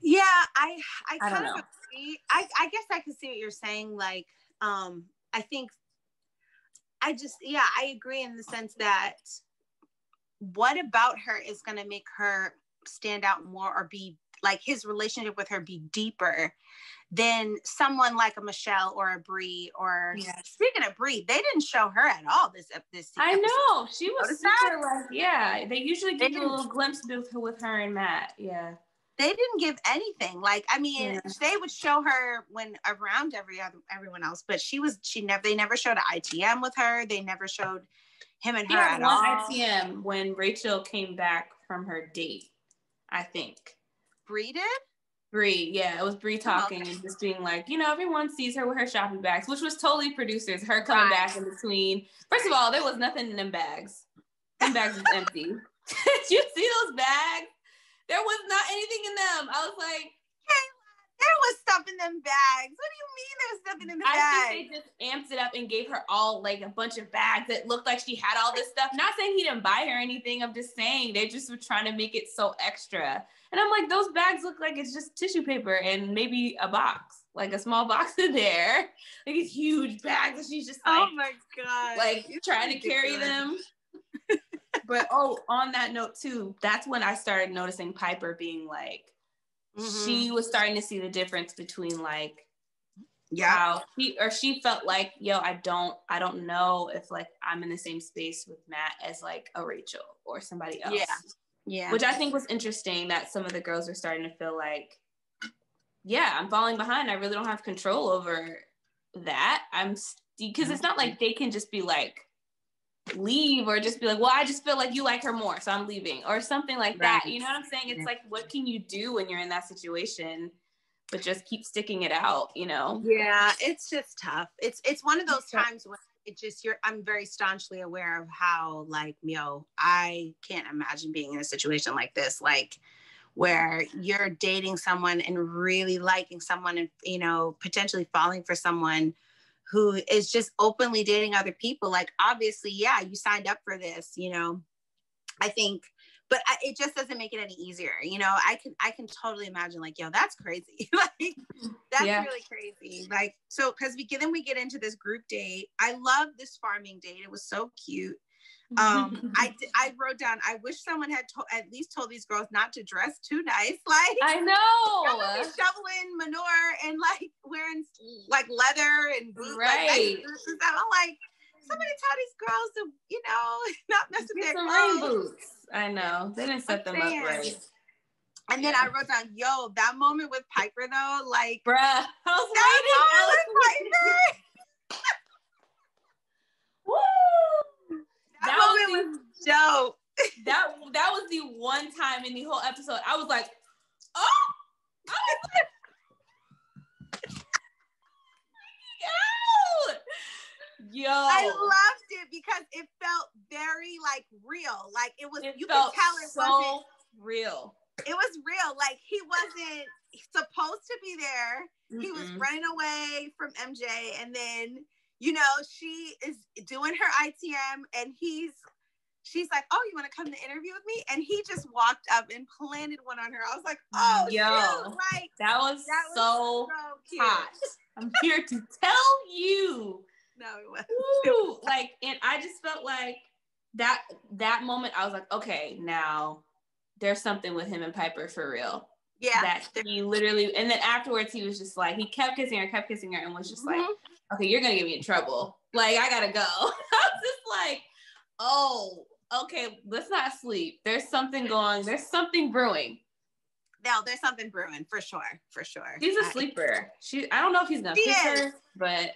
Yeah, I I I don't kind of know. agree. I I guess I can see what you're saying. Like, um, I think I just yeah, I agree in the sense that what about her is gonna make her stand out more or be like his relationship with her be deeper than someone like a Michelle or a Bri or Yeah. speaking of Bri, they didn't show her at all this this I episode. know she was Notice super like yeah. They usually They give you a little glimpse with her, with her and Matt. Yeah, they didn't give anything. Like, I mean, Yeah. they would show her when around every other everyone else, but she was she never they never showed ITM with her. They never showed him and she her at all. ITM when Rachael came back from her date. I think. Bri did? Bri, yeah, it was Bri oh. talking okay. and just being like, you know, everyone sees her with her shopping bags, which was totally producers. Her coming Right. back in between. First of all, there was nothing in them bags. Them bags was empty. Did you see those bags? There was not anything in them. I was like, There was stuff in them bags. What do you mean there was nothing in the I bags? think they just amped it up and gave her all like a bunch of bags that looked like she had all this stuff. Not saying he didn't buy her anything. I'm just saying they just were trying to make it so extra. And I'm like, those bags look like it's just tissue paper and maybe a box, like a small box in there, like these huge bags. And she's just oh like, oh my god. like It's trying to carry them. but oh, on that note too, that's when I started noticing Pieper being like, Mhm. she was starting to see the difference between like yeah. how she or she felt like, yo, I don't, I don't know if like I'm in the same space with Matt as like a Rachael or somebody else. Yeah. Yeah. Which I think was interesting that some of the girls were starting to feel like, yeah, I'm falling behind. I really don't have control over that. I'm because it's not like they can just be like leave or just be like, well, I just feel like you like her more, so I'm leaving or something like that. You know what I'm saying? It's Yeah. like, what can you do when you're in that situation? But just keep sticking it out, you know? Yeah, it's just tough. It's it's one of those It's tough. times when it just you're I'm very staunchly aware of how like yo, I can't imagine being in a situation like this, like where you're dating someone and really liking someone and you know, potentially falling for someone who is just openly dating other people. Like obviously, yeah, you signed up for this, you know. I think but I, it just doesn't make it any easier. You know, I can I can totally imagine like, yo, that's crazy. like that's Yeah. really crazy. Like so because we get then we get into this group date. I love this farming date. It was so cute. Um I I wrote down I wish someone had to- at least told these girls not to dress too nice. Like I know. shoveling manure and like like leather and boots, Right. and stuff. I'm like, somebody tell these girls to, you know, not mess with Get their some rain clothes. boots. I know. They didn't set them up right. And then I wrote down, yo, that moment with Pieper though, like Bruh. I was that waiting. moment Pieper, Woo! that, That was moment was dope. that that was the one time in the whole episode I was like, oh, I was like, out. Yo, I loved it because it felt very like real. Like it was, it you could tell it so wasn't real. it was real. Like he wasn't supposed to be there. He was running away from MJ, and then you know she is doing her ITM, and he's she's like, "Oh, you want to come to interview with me?" And he just walked up and planted one on her. I was like, "Oh, Yo. like That was, that was so so cute." hot. I'm here to tell you. No, it was. Woo! like and i just felt like that that moment i was like okay now there's something with him and pieper for real Yeah. that he literally and then afterwards he was just like he kept kissing her kept kissing her and was just like Mhm. okay you're gonna get me in trouble like i gotta go i was just like oh okay let's not sleep there's something going there's something brewing no, there's something brewing for sure, for sure. she's a sleeper she i don't know if he's gonna She her but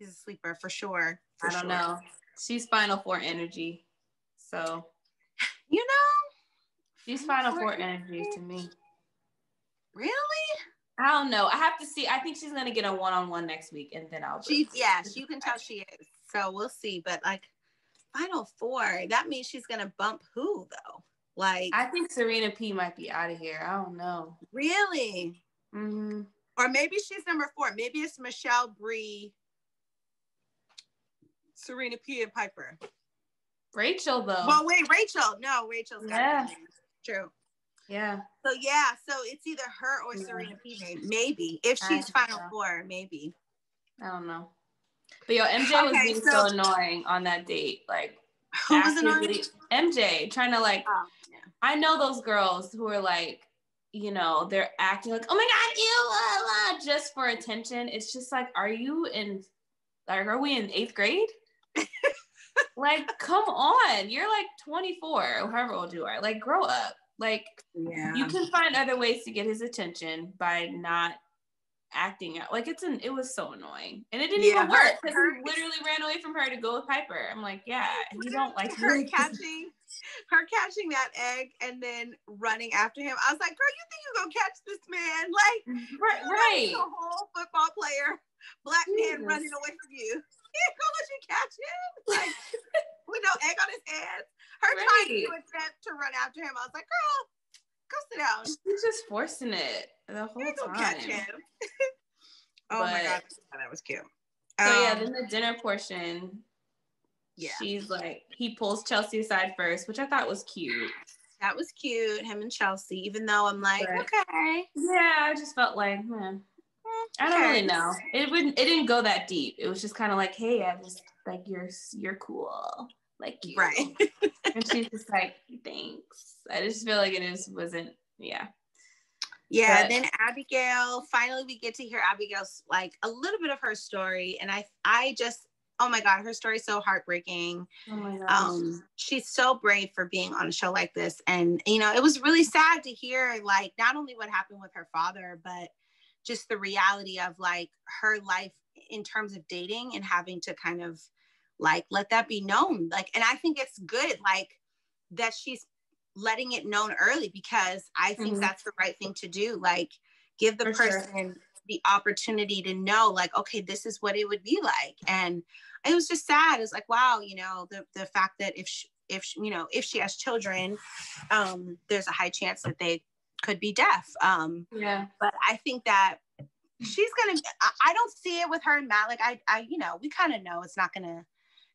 He's a sleeper for sure. for i don't sure. know she's final four energy so You know, She's Final Four energy to me. really? I don't know. I have to see. I think she's gonna get a one on one next week, and then I'll. She's yeah, you can tell she is. So we'll see. But like final four, that means she's gonna bump who though? Like I think Serena P might be out of here. I don't know. really? hmm Or maybe she's number four. Maybe it's Michelle Bri, Serena P, and Pieper. Rachael though. Well, wait, Rachael. No, Rachael's got Yeah. True. yeah. So yeah, so it's either her or Yeah. Serena P. Maybe if she's final so. four, maybe. I don't know. But yo, MJ was being so- so annoying on that date. Like Who was annoying? MJ trying to like Oh, yeah. I know those girls who are like, you know, they're acting like, oh my god, ew, la, la, just for attention. It's just like, are you in like are we in eighth grade? Like, come on. You're like 24 or however old you are. Like, grow up. Like Yeah. you can find other ways to get his attention by not acting out. Like it's an it was so annoying. And it didn't Yeah, even work because he literally ran away from her to go with Pieper. I'm like, yeah, you don't like her catching her catching that egg and then running after him. I was like, girl, you think you're gonna catch this man? Like Right, right. a whole football player, black man running away from you. Ain't gonna let you catch him. Like with no egg on his hands. Her trying to Right. attempt to run after him. I was like, girl, go sit down. He's just forcing it the whole You time. catch him. oh my god, that was cute. So yeah, Um, then the dinner portion, yeah, she's like, he pulls Chelsea aside first, which I thought was cute. that was cute. Him and Chelsea. Even though I'm like, Right. okay, Yeah, I just felt like, man, I don't really know. It wouldn't. It didn't go that deep. It was just kind of like, hey, I just like you're you're cool, like you. Right. and she's just like, thanks. I just feel like it just wasn't. Yeah. Yeah, But- then Abigail, finally we get to hear Abigail's like a little bit of her story. And I I just oh my god, her story's so heartbreaking. Oh my gosh. Um she's so brave for being on a show like this. And you know, it was really sad to hear like not only what happened with her father, but just the reality of like her life in terms of dating and having to kind of like let that be known. Like, and I think it's good, like that she's letting it known early because I think Mhm. that's the right thing to do. Like, give the For sure. person the opportunity to know, like, okay, this is what it would be like. And it was just sad. It's like, wow, you know, the the fact that if she, if she, you know if she has children, um, there's a high chance that they could be deaf. Um, yeah. but I think that she's gonna. I, I don't see it with her and Matt. Like I, I, you know, we kind of know it's not gonna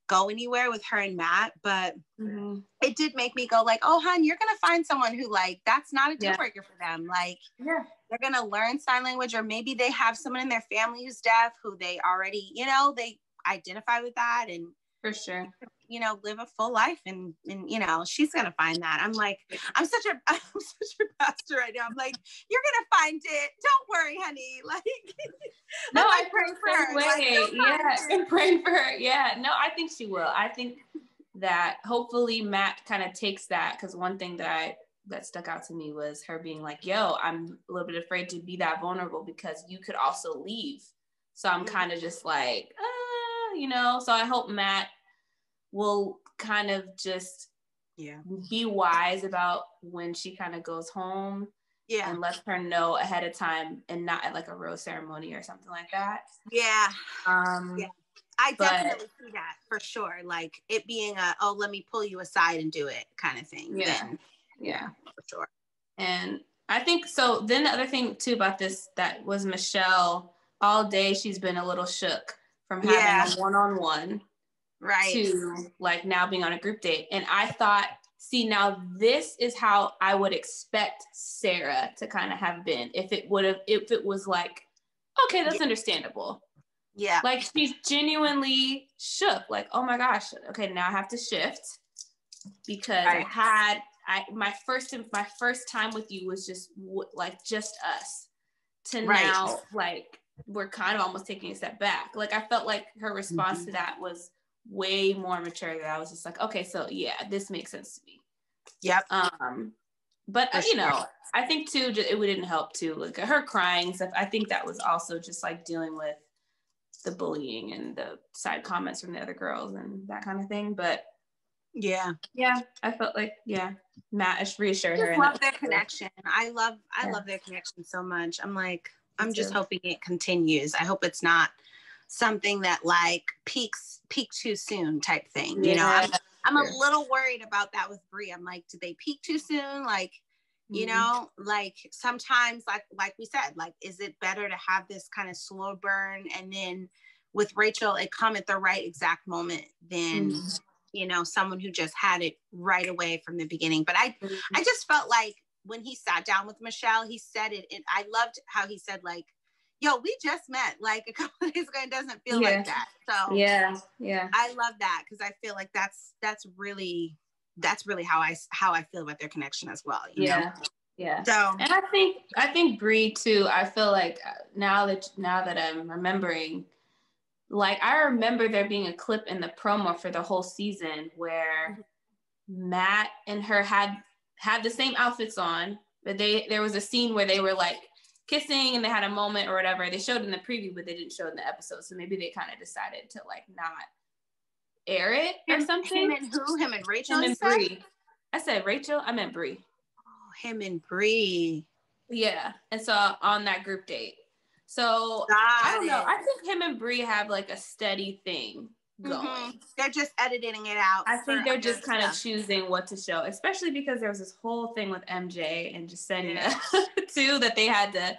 go anywhere with her and Matt, but Mhm. it did make me go like, oh, hun, you're gonna find someone who like that's not a deal Yeah. breaker for them. Like Yeah. they're gonna learn sign language, or maybe they have someone in their family who's deaf who they already, you know, they identify with that and For sure. you know live a full life and and you know she's gonna find that i'm like i'm such a i'm such a pastor right now i'm like you're gonna find it don't worry honey like No, like, pray for her. Like, yeah, it. praying for her. Yeah, no, I think she will. I think that hopefully Matt kind of takes that because one thing that I that stuck out to me was her being like, "Yo, I'm a little bit afraid to be that vulnerable because you could also leave." So I'm kind of just like, uh, you know. So I hope Matt will kind of just yeah be wise about when she kind of goes home yeah and let her know ahead of time and not at like a rose ceremony or something like that. yeah Um, Yeah. i But- definitely see that for sure like it being a oh let me pull you aside and do it kind of thing Yeah. then, yeah. for sure And I think so. Then the other thing too about this that was Michelle all day she's been a little shook from having Yeah. a one-on-one right to like now being on a group date. And I thought, see, now this is how I would expect Sarah to kind of have been if it would have if it was like, okay, that's Yeah. understandable. yeah Like she's genuinely shook. Like, oh my gosh, okay, now I have to shift because I had I my first my first time with you was just w- like just us. To Right. now, like we're kind of almost taking a step back. Like I felt like her response Mm-hmm. to that was way more mature. That I was just like, okay, so yeah, this makes sense to me. yep Um, but uh, you know, I think too, ju- it didn't help too. Like her crying stuff. I think that was also just like dealing with the bullying and the side comments from the other girls and that kind of thing. But yeah yeah, I felt like yeah, Matt just reassured her. just and love their connection. I love I Yeah. love their connection so much. I'm like I'm just hoping it continues. I hope it's not something that like peaks peak too soon type thing. You know, I'm, I'm a little worried about that with Bri. I'm like, did they peak too soon? Like, you mm-hmm. know like sometimes like like we said like is it better to have this kind of slow burn and then with rachael it come at the right exact moment than mm-hmm. you know someone who just had it right away from the beginning but i mm-hmm. i just felt like when he sat down with michelle he said it and i loved how he said like yo we just met like a couple days ago it doesn't feel yeah. like that so yeah yeah i love that because i feel like that's that's really that's really how I how I feel about their connection as well. yeah. Know? Yeah. So and I think I think Bri too. I feel like uh, now that now that I'm remembering, like I remember there being a clip in the promo for the whole season where mm-hmm. Matt and her had had the same outfits on, but they there was a scene where they were like kissing and they had a moment or whatever. They showed in the preview, but they didn't show in the episode. So maybe they kind of decided to like not air it or him, something. Him and who? Him and Rachael. Him and Bri. I said Rachael. I meant Bri. Oh, him and Bri. Yeah, and so on that group date. So Got I don't it. know. I think him and Bri have like a steady thing. Going. Mm-hmm. They're just editing it out. I think they're just kind stuff. of choosing what to show, especially because there was this whole thing with MJ and Jessenia yeah. too that they had to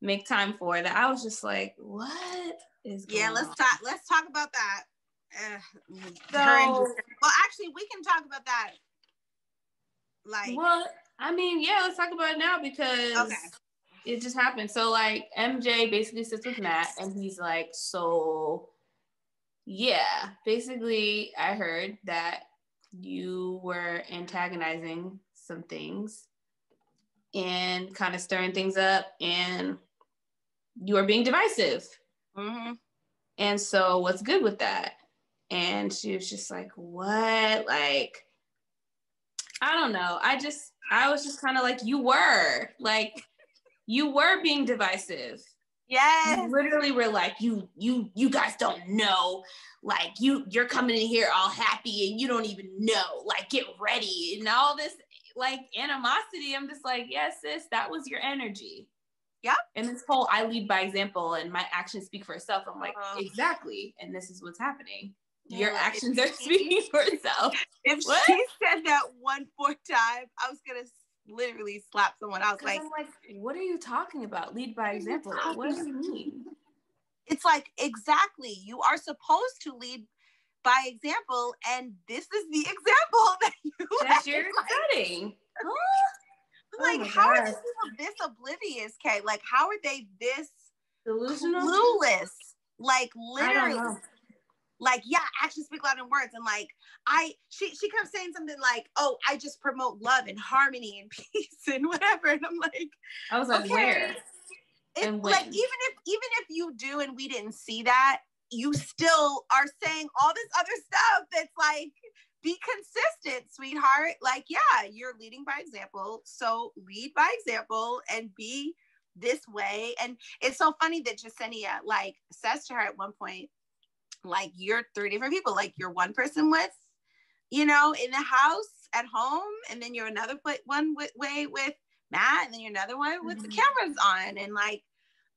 make time for. That I was just like, what is? yeah, let's on? talk. Let's talk about that. Uh, so, well, actually, we can talk about that. Like, well, I mean, yeah, let's talk about it now because okay. it just happened. So, like, MJ basically sits with Matt, and he's like, "So, yeah, basically, I heard that you were antagonizing some things and kind of stirring things up, and you are being divisive." Mm-hmm. And so, what's good with that? And she was just like, what? Like, I don't know. I just, I was just kind of like, you were like, you were being divisive. Yes. You literally were like, you, you, you guys don't know. Like you, you're coming in here all happy and you don't even know. Like, get ready and all this like animosity. I'm just like, yes, sis, that was your energy. Yeah. And this whole I lead by example and my actions speak for itself. I'm like, uh, exactly. And this is what's happening your actions are speaking for itself. If what? she said that one more time, I was gonna literally slap someone. I was like, I'm like, what are you talking about? Lead by example. What do you mean? It's like exactly. You are supposed to lead by example, and this is the example that you. That's your setting. Huh? Oh like, oh how gosh. are people this oblivious, Kay? Like, how are they this delusional, clueless? Like, literally like yeah actions speak louder than words. And like i she she kept saying something like oh i just promote love and harmony and peace and whatever. And i'm like i was like okay. where? And like even if even if you do and we didn't see that you still are saying all this other stuff that's like be consistent sweetheart. Like yeah you're leading by example. So lead by example and be this way. And it's so funny that Jessenia like says to her at one point like you're three different people like you're one person with you know in the house at home and then you're another one way with matt and then you're another one with mm-hmm. the cameras on and like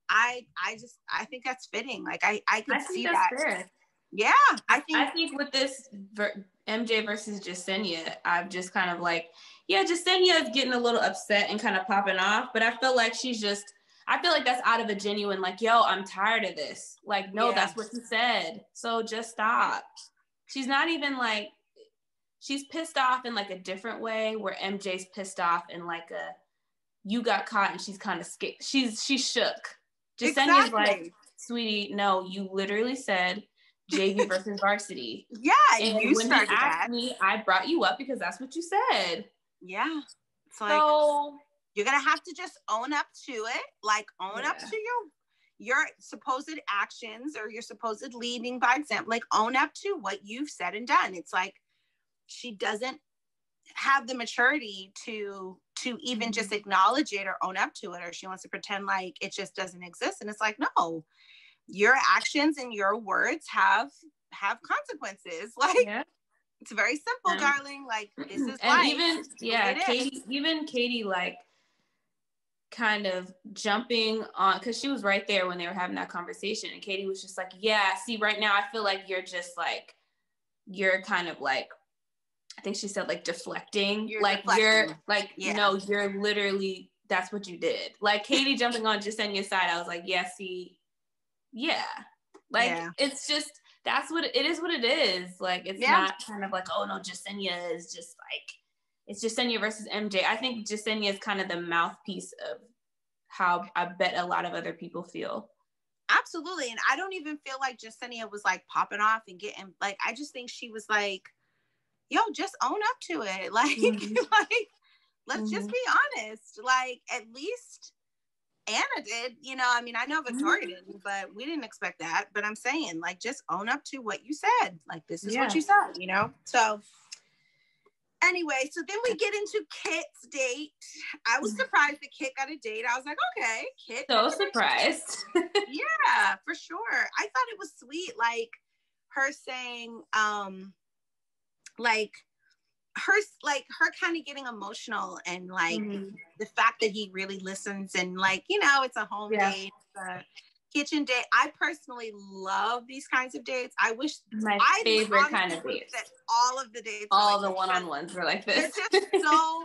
i i just i think that's fitting like i i could I see that fair. yeah i think i think with this ver- mj versus Jessenia, i've just kind of like yeah Jessenia is getting a little upset and kind of popping off but i feel like she's just I feel like that's out of a genuine, like, yo, I'm tired of this. Like, no, yeah. that's what you said. So just stop. She's not even like, she's pissed off in like a different way where MJ's pissed off in like a, you got caught and she's kind of scared. She's, she's shook. Jessenia's exactly. like, sweetie, no, you literally said JV versus varsity. Yeah. And you when started asked that. me, I brought you up because that's what you said. Yeah. It's like, so you're gonna have to just own up to it, like own yeah. up to your your supposed actions or your supposed leading by example, like own up to what you've said and done. It's like she doesn't have the maturity to to even mm-hmm. just acknowledge it or own up to it, or she wants to pretend like it just doesn't exist. And it's like, no, your actions and your words have have consequences. Like yeah. it's very simple, yeah. darling. Like this is and life. even yeah, Katie, even Katie like kind of jumping on because she was right there when they were having that conversation and katie was just like yeah see right now i feel like you're just like you're kind of like I think she said like deflecting. You're like deflecting. you're like yeah. no, you're literally that's what you did. Like Katie jumping on Jessenia's side, I was like, yeah, see, yeah. Like yeah. it's just that's what it is what it is. Like it's yeah. not kind of like, oh no, Jessenia is just like it's Jessenia versus MJ. I think Jessenia is kind of the mouthpiece of how I bet a lot of other people feel. Absolutely. And I don't even feel like Jessenia was like popping off and getting like I just think she was like, yo, just own up to it. Like, mm-hmm. like let's mm-hmm. just be honest. Like at least Anna did, you know. I mean, I know Victoria mm-hmm. didn't, but we didn't expect that. But I'm saying, like, just own up to what you said. Like, this is yeah. what you said, you know. So, anyway, so then we get into Kit's date. I was mm-hmm. surprised that Kit got a date. I was like, okay, Kit. So surprised. yeah, for sure. I thought it was sweet, like her saying, um, like her like her kind of getting emotional and like mm-hmm. the fact that he really listens and like you know it's a home yeah. date kitchen date i personally love these kinds of dates. I wish my I favorite kind of dates. that all of the dates all the one-on-ones were like this. it's just so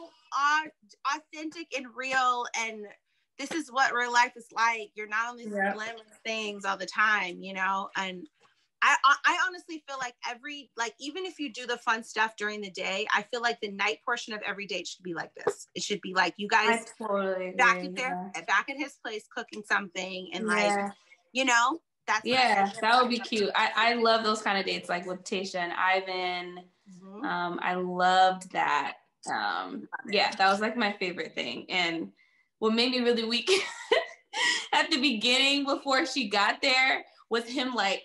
authentic and real and this is what real life is like. You're not only yeah. glamorous things all the time you know and I, I honestly feel like every like even if you do the fun stuff during the day, I feel like the night portion of every date should be like this. It should be like you guys totally back at there back at his place cooking something and yeah. like you know that's yeah that would be cute. I I love those kind of dates like with Tayshia and Ivan. Mm-hmm. Um, I loved that. Um, yeah, that was like my favorite thing. And what made me really weak at the beginning before she got there was him like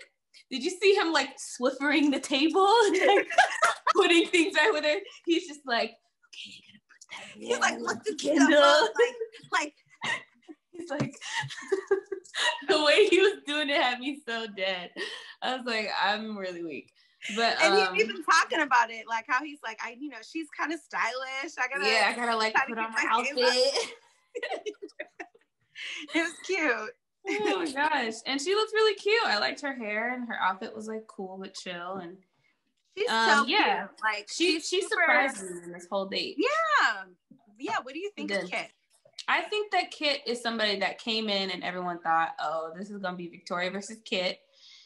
did you see him like swiffering the table and like putting things right with her? He's just like, okay, you gotta put that. He's like, look the Kindle. like, like. He's like, the way he was doing it had me so dead. I was like, I'm really weak. But and um, he's even talking about it, like how he's like, I, you know, she's kind of stylish. I gotta, yeah, I gotta like put on my outfit. it was cute oh my gosh. And she looked really cute. I liked her hair and her outfit was like cool but chill and she's um, so yeah. Cute. Like she she surprised me in this whole date. Yeah. Yeah. What do you think of Kit? I think that Kit is somebody that came in and everyone thought, oh, this is gonna be Victoria versus Kit.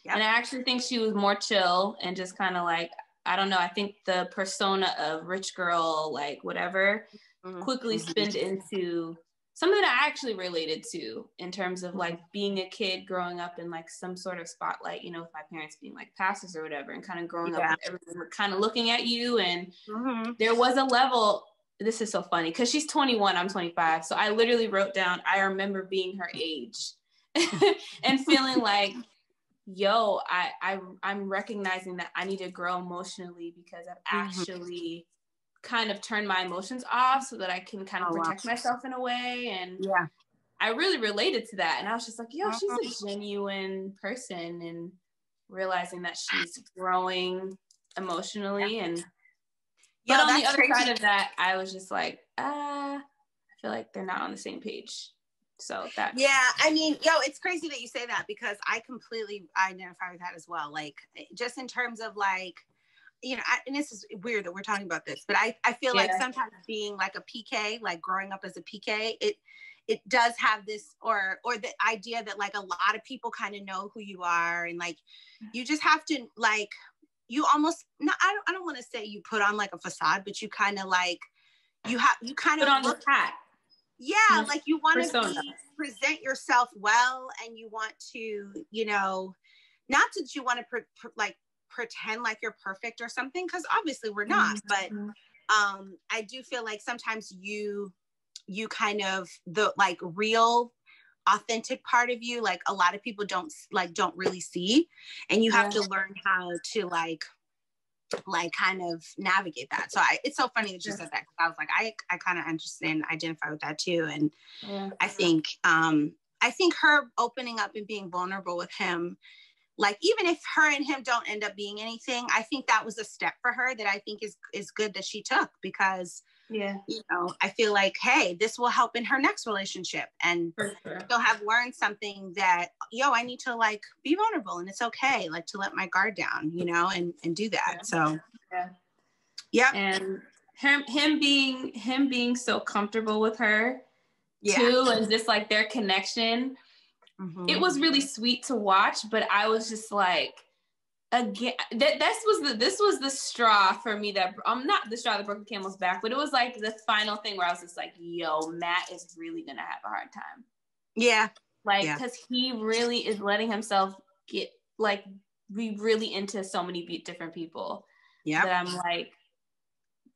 Yep. And I actually think she was more chill and just kind of like, I don't know, I think the persona of rich girl, like whatever, mm-hmm. quickly mm-hmm. spinned into something that I actually related to in terms of like being a kid growing up in like some sort of spotlight, you know, with my parents being like pastors or whatever, and kind of growing yeah. up, everyone kind of looking at you. And mm-hmm. there was a level. This is so funny because she's 21, I'm 25. So I literally wrote down, I remember being her age and feeling like, yo, I, I I'm recognizing that I need to grow emotionally because I've mm-hmm. Kind of turn my emotions off so that I can kind of oh, protect wow. myself in a way. And yeah, I really related to that. And I was just like, yo, she's a uh-huh. genuine person and realizing that she's growing emotionally. And yeah, but on the other crazy. side of that, I was just like, ah, I feel like they're not on the same page. So that yeah, I mean, yo, it's crazy that you say that because I completely identify with that as well. Like just in terms of like you know, I, and this is weird that we're talking about this, but I, I feel yeah. like sometimes being like a PK, like growing up as a PK, it it does have this or or the idea that like a lot of people kind of know who you are and like you just have to like you almost not I don't I don't want to say you put on like a facade, but you kind of like you have you kind of on look, hat. Yeah, mm-hmm. like you want to present yourself well and you want to, you know, not that you want to pre- like pretend like you're perfect or something because obviously we're not mm-hmm. but um i do feel like sometimes you you kind of the like real authentic part of you like a lot of people don't like don't really see and you have yeah. to learn how to like like kind of navigate that so I, it's so funny that you said that because i was like i i kind of understand identify with that too and yeah. i think um i think her opening up and being vulnerable with him like even if her and him don't end up being anything i think that was a step for her that i think is is good that she took because yeah you know i feel like hey this will help in her next relationship and sure. she'll have learned something that yo i need to like be vulnerable and it's okay like to let my guard down you know and and do that yeah. so yeah Yeah. And him him being him being so comfortable with her yeah. too, and just like their connection. Mm-hmm. It was really sweet to watch, but I was just like, again, that this was the this was the straw for me that I'm um, not the straw that broke the camel's back, but it was like the final thing where I was just like, yo, Matt is really gonna have a hard time. Yeah. Like, because yeah. he really is letting himself get like be really into so many different people. Yeah. That I'm like,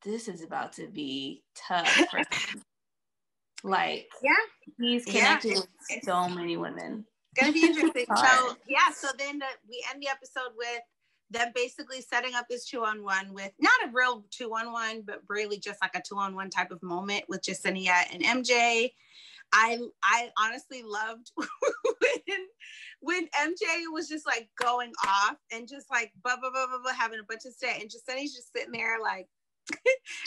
this is about to be tough. Like, yeah, he's connected yeah. with so many women. It's gonna be interesting. so yeah, so then the, we end the episode with them basically setting up this two on one with not a real two on one, but really just like a two on one type of moment with Jessenia and MJ. I I honestly loved when when MJ was just like going off and just like blah blah blah blah, blah having a bunch of stuff, and Jessenia's just sitting there like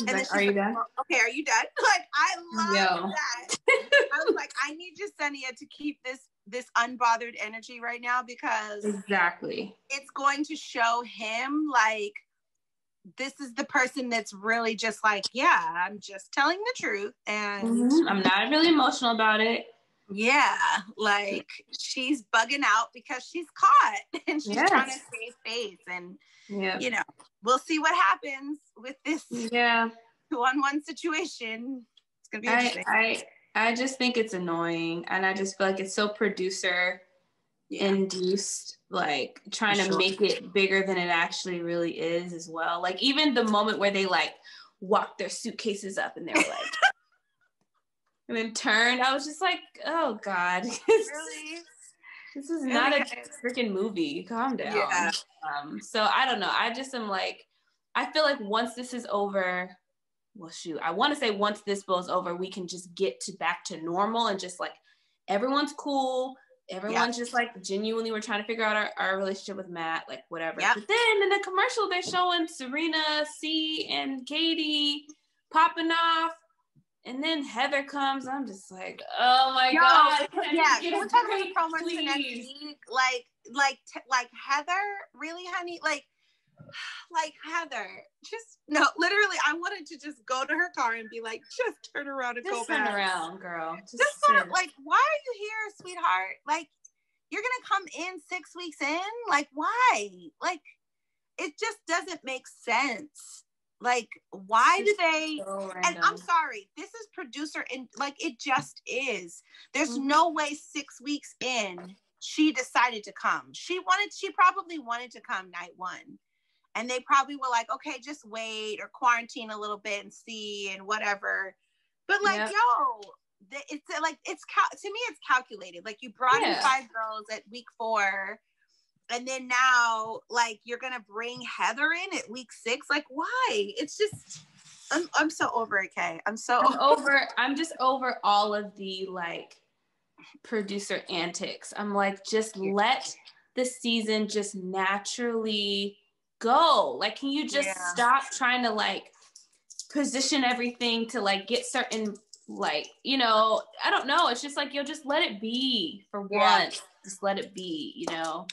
and like, then are you done? okay, are you done? Like I love that. I was like, I need Jessenia to keep this this unbothered energy right now because exactly it's going to show him like this is the person that's really just like, yeah, I'm just telling the truth. And mm-hmm. I'm not really emotional about it. Yeah, like she's bugging out because she's caught and she's yes. trying to save face. And, yeah. you know, we'll see what happens with this yeah two on one situation. It's going to be interesting. I, I, I just think it's annoying. And I just feel like it's so producer yeah. induced like trying to make it bigger than it actually really is as well. Like even the moment where they like walked their suitcases up and they were like and then turned, I was just like, oh God. really? This is not a freaking movie. Calm down. Yeah. Um, so I don't know. I just am like, I feel like once this is over, well shoot, I want to say once this blows over, we can just get to back to normal and just like everyone's cool everyone's just like genuinely we're trying to figure out our, our relationship with Matt, like whatever. Yep. But then in the commercial, they're showing Serena, C, and Katie popping off. And then Heather comes. I'm just like, oh my Yo, god! Yeah, can we talk about the promos for next week? Like, like, t- like Heather, really, honey? Like, like Heather, just no. Literally, I wanted to just go to her car and be like, just turn around and just go turn back. around, girl. Just, just sort of like, why are you here, sweetheart? Like, you're gonna come in six weeks in. Like, why? Like, it just doesn't make sense. Like, why do they? So and I'm sorry, this is producer and like it just is. There's mm-hmm. no way six weeks in she decided to come. She wanted, she probably wanted to come night one and they probably were like, okay, just wait or quarantine a little bit and see and whatever. But like, yep. yo, it's like it's cal- to me, it's calculated. Like you brought yeah. in five girls at week four, and then now like you're gonna bring Heather in at week six. Like, why? It's just. I'm, I'm so over it, Kay. I'm so I'm over. I'm just over all of the like producer antics. I'm like, just let the season just naturally go? Like, can you just yeah. stop trying to like position everything to like get certain like you know i don't know it's just like you'll just let it be for yeah. once just let it be you know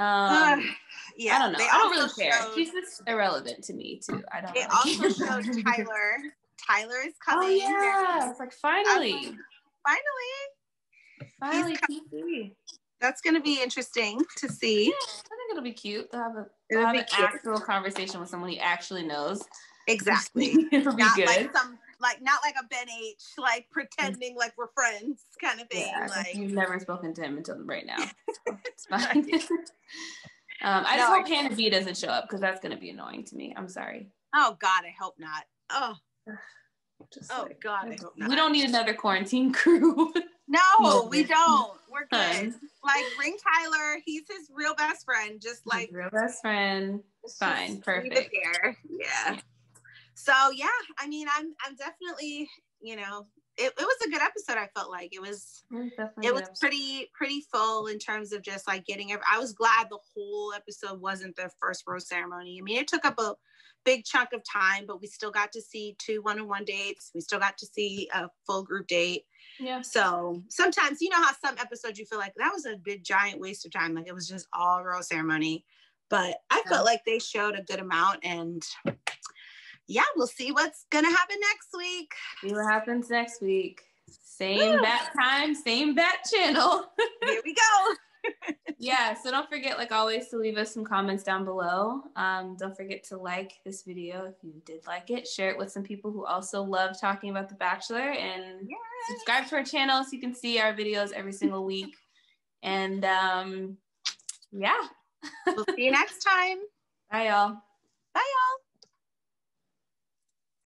um yeah i don't know i don't really care she's just irrelevant to me too i don't it know. also showed tyler tyler is oh, coming oh yeah it's like finally finally finally that's going to be interesting to see. Yeah, I think it'll be cute to have, a, to have an cute. actual conversation with someone he actually knows. Exactly. it'll be not good. Like some, like not like a Ben H, like pretending like we're friends kind of thing. Yeah, like you've never spoken to him until right now. it's fine. um, I just no, hope Hannah B doesn't show up because that's going to be annoying to me. I'm sorry. Oh God, I hope not. Oh. Just oh like, God, I hope not. We don't need another quarantine crew. no, we don't. We're good. Like ring Tyler. He's his real best friend. Just like his real best friend. Fine, perfect. Yeah. So yeah, I mean, I'm I'm definitely you know it, it was a good episode. I felt like it was it was pretty pretty full in terms of just like getting. Every, I was glad the whole episode wasn't the first rose ceremony. I mean, it took up a big chunk of time, but we still got to see two one-on-one dates. We still got to see a full group date. Yeah. So sometimes you know how some episodes you feel like that was a big giant waste of time. Like it was just all rose ceremony. But I yeah. felt like they showed a good amount and yeah, we'll see what's gonna happen next week. See what happens next week. Same bat time, same bat channel. Here we go yeah, so don't forget, like always, to leave us some comments down below. Um, don't forget to like this video if you did like it. Share it with some people who also love talking about The Bachelor, and yes. subscribe to our channel so you can see our videos every single week. And um, yeah, we'll see you next time. Bye, y'all. Bye, y'all.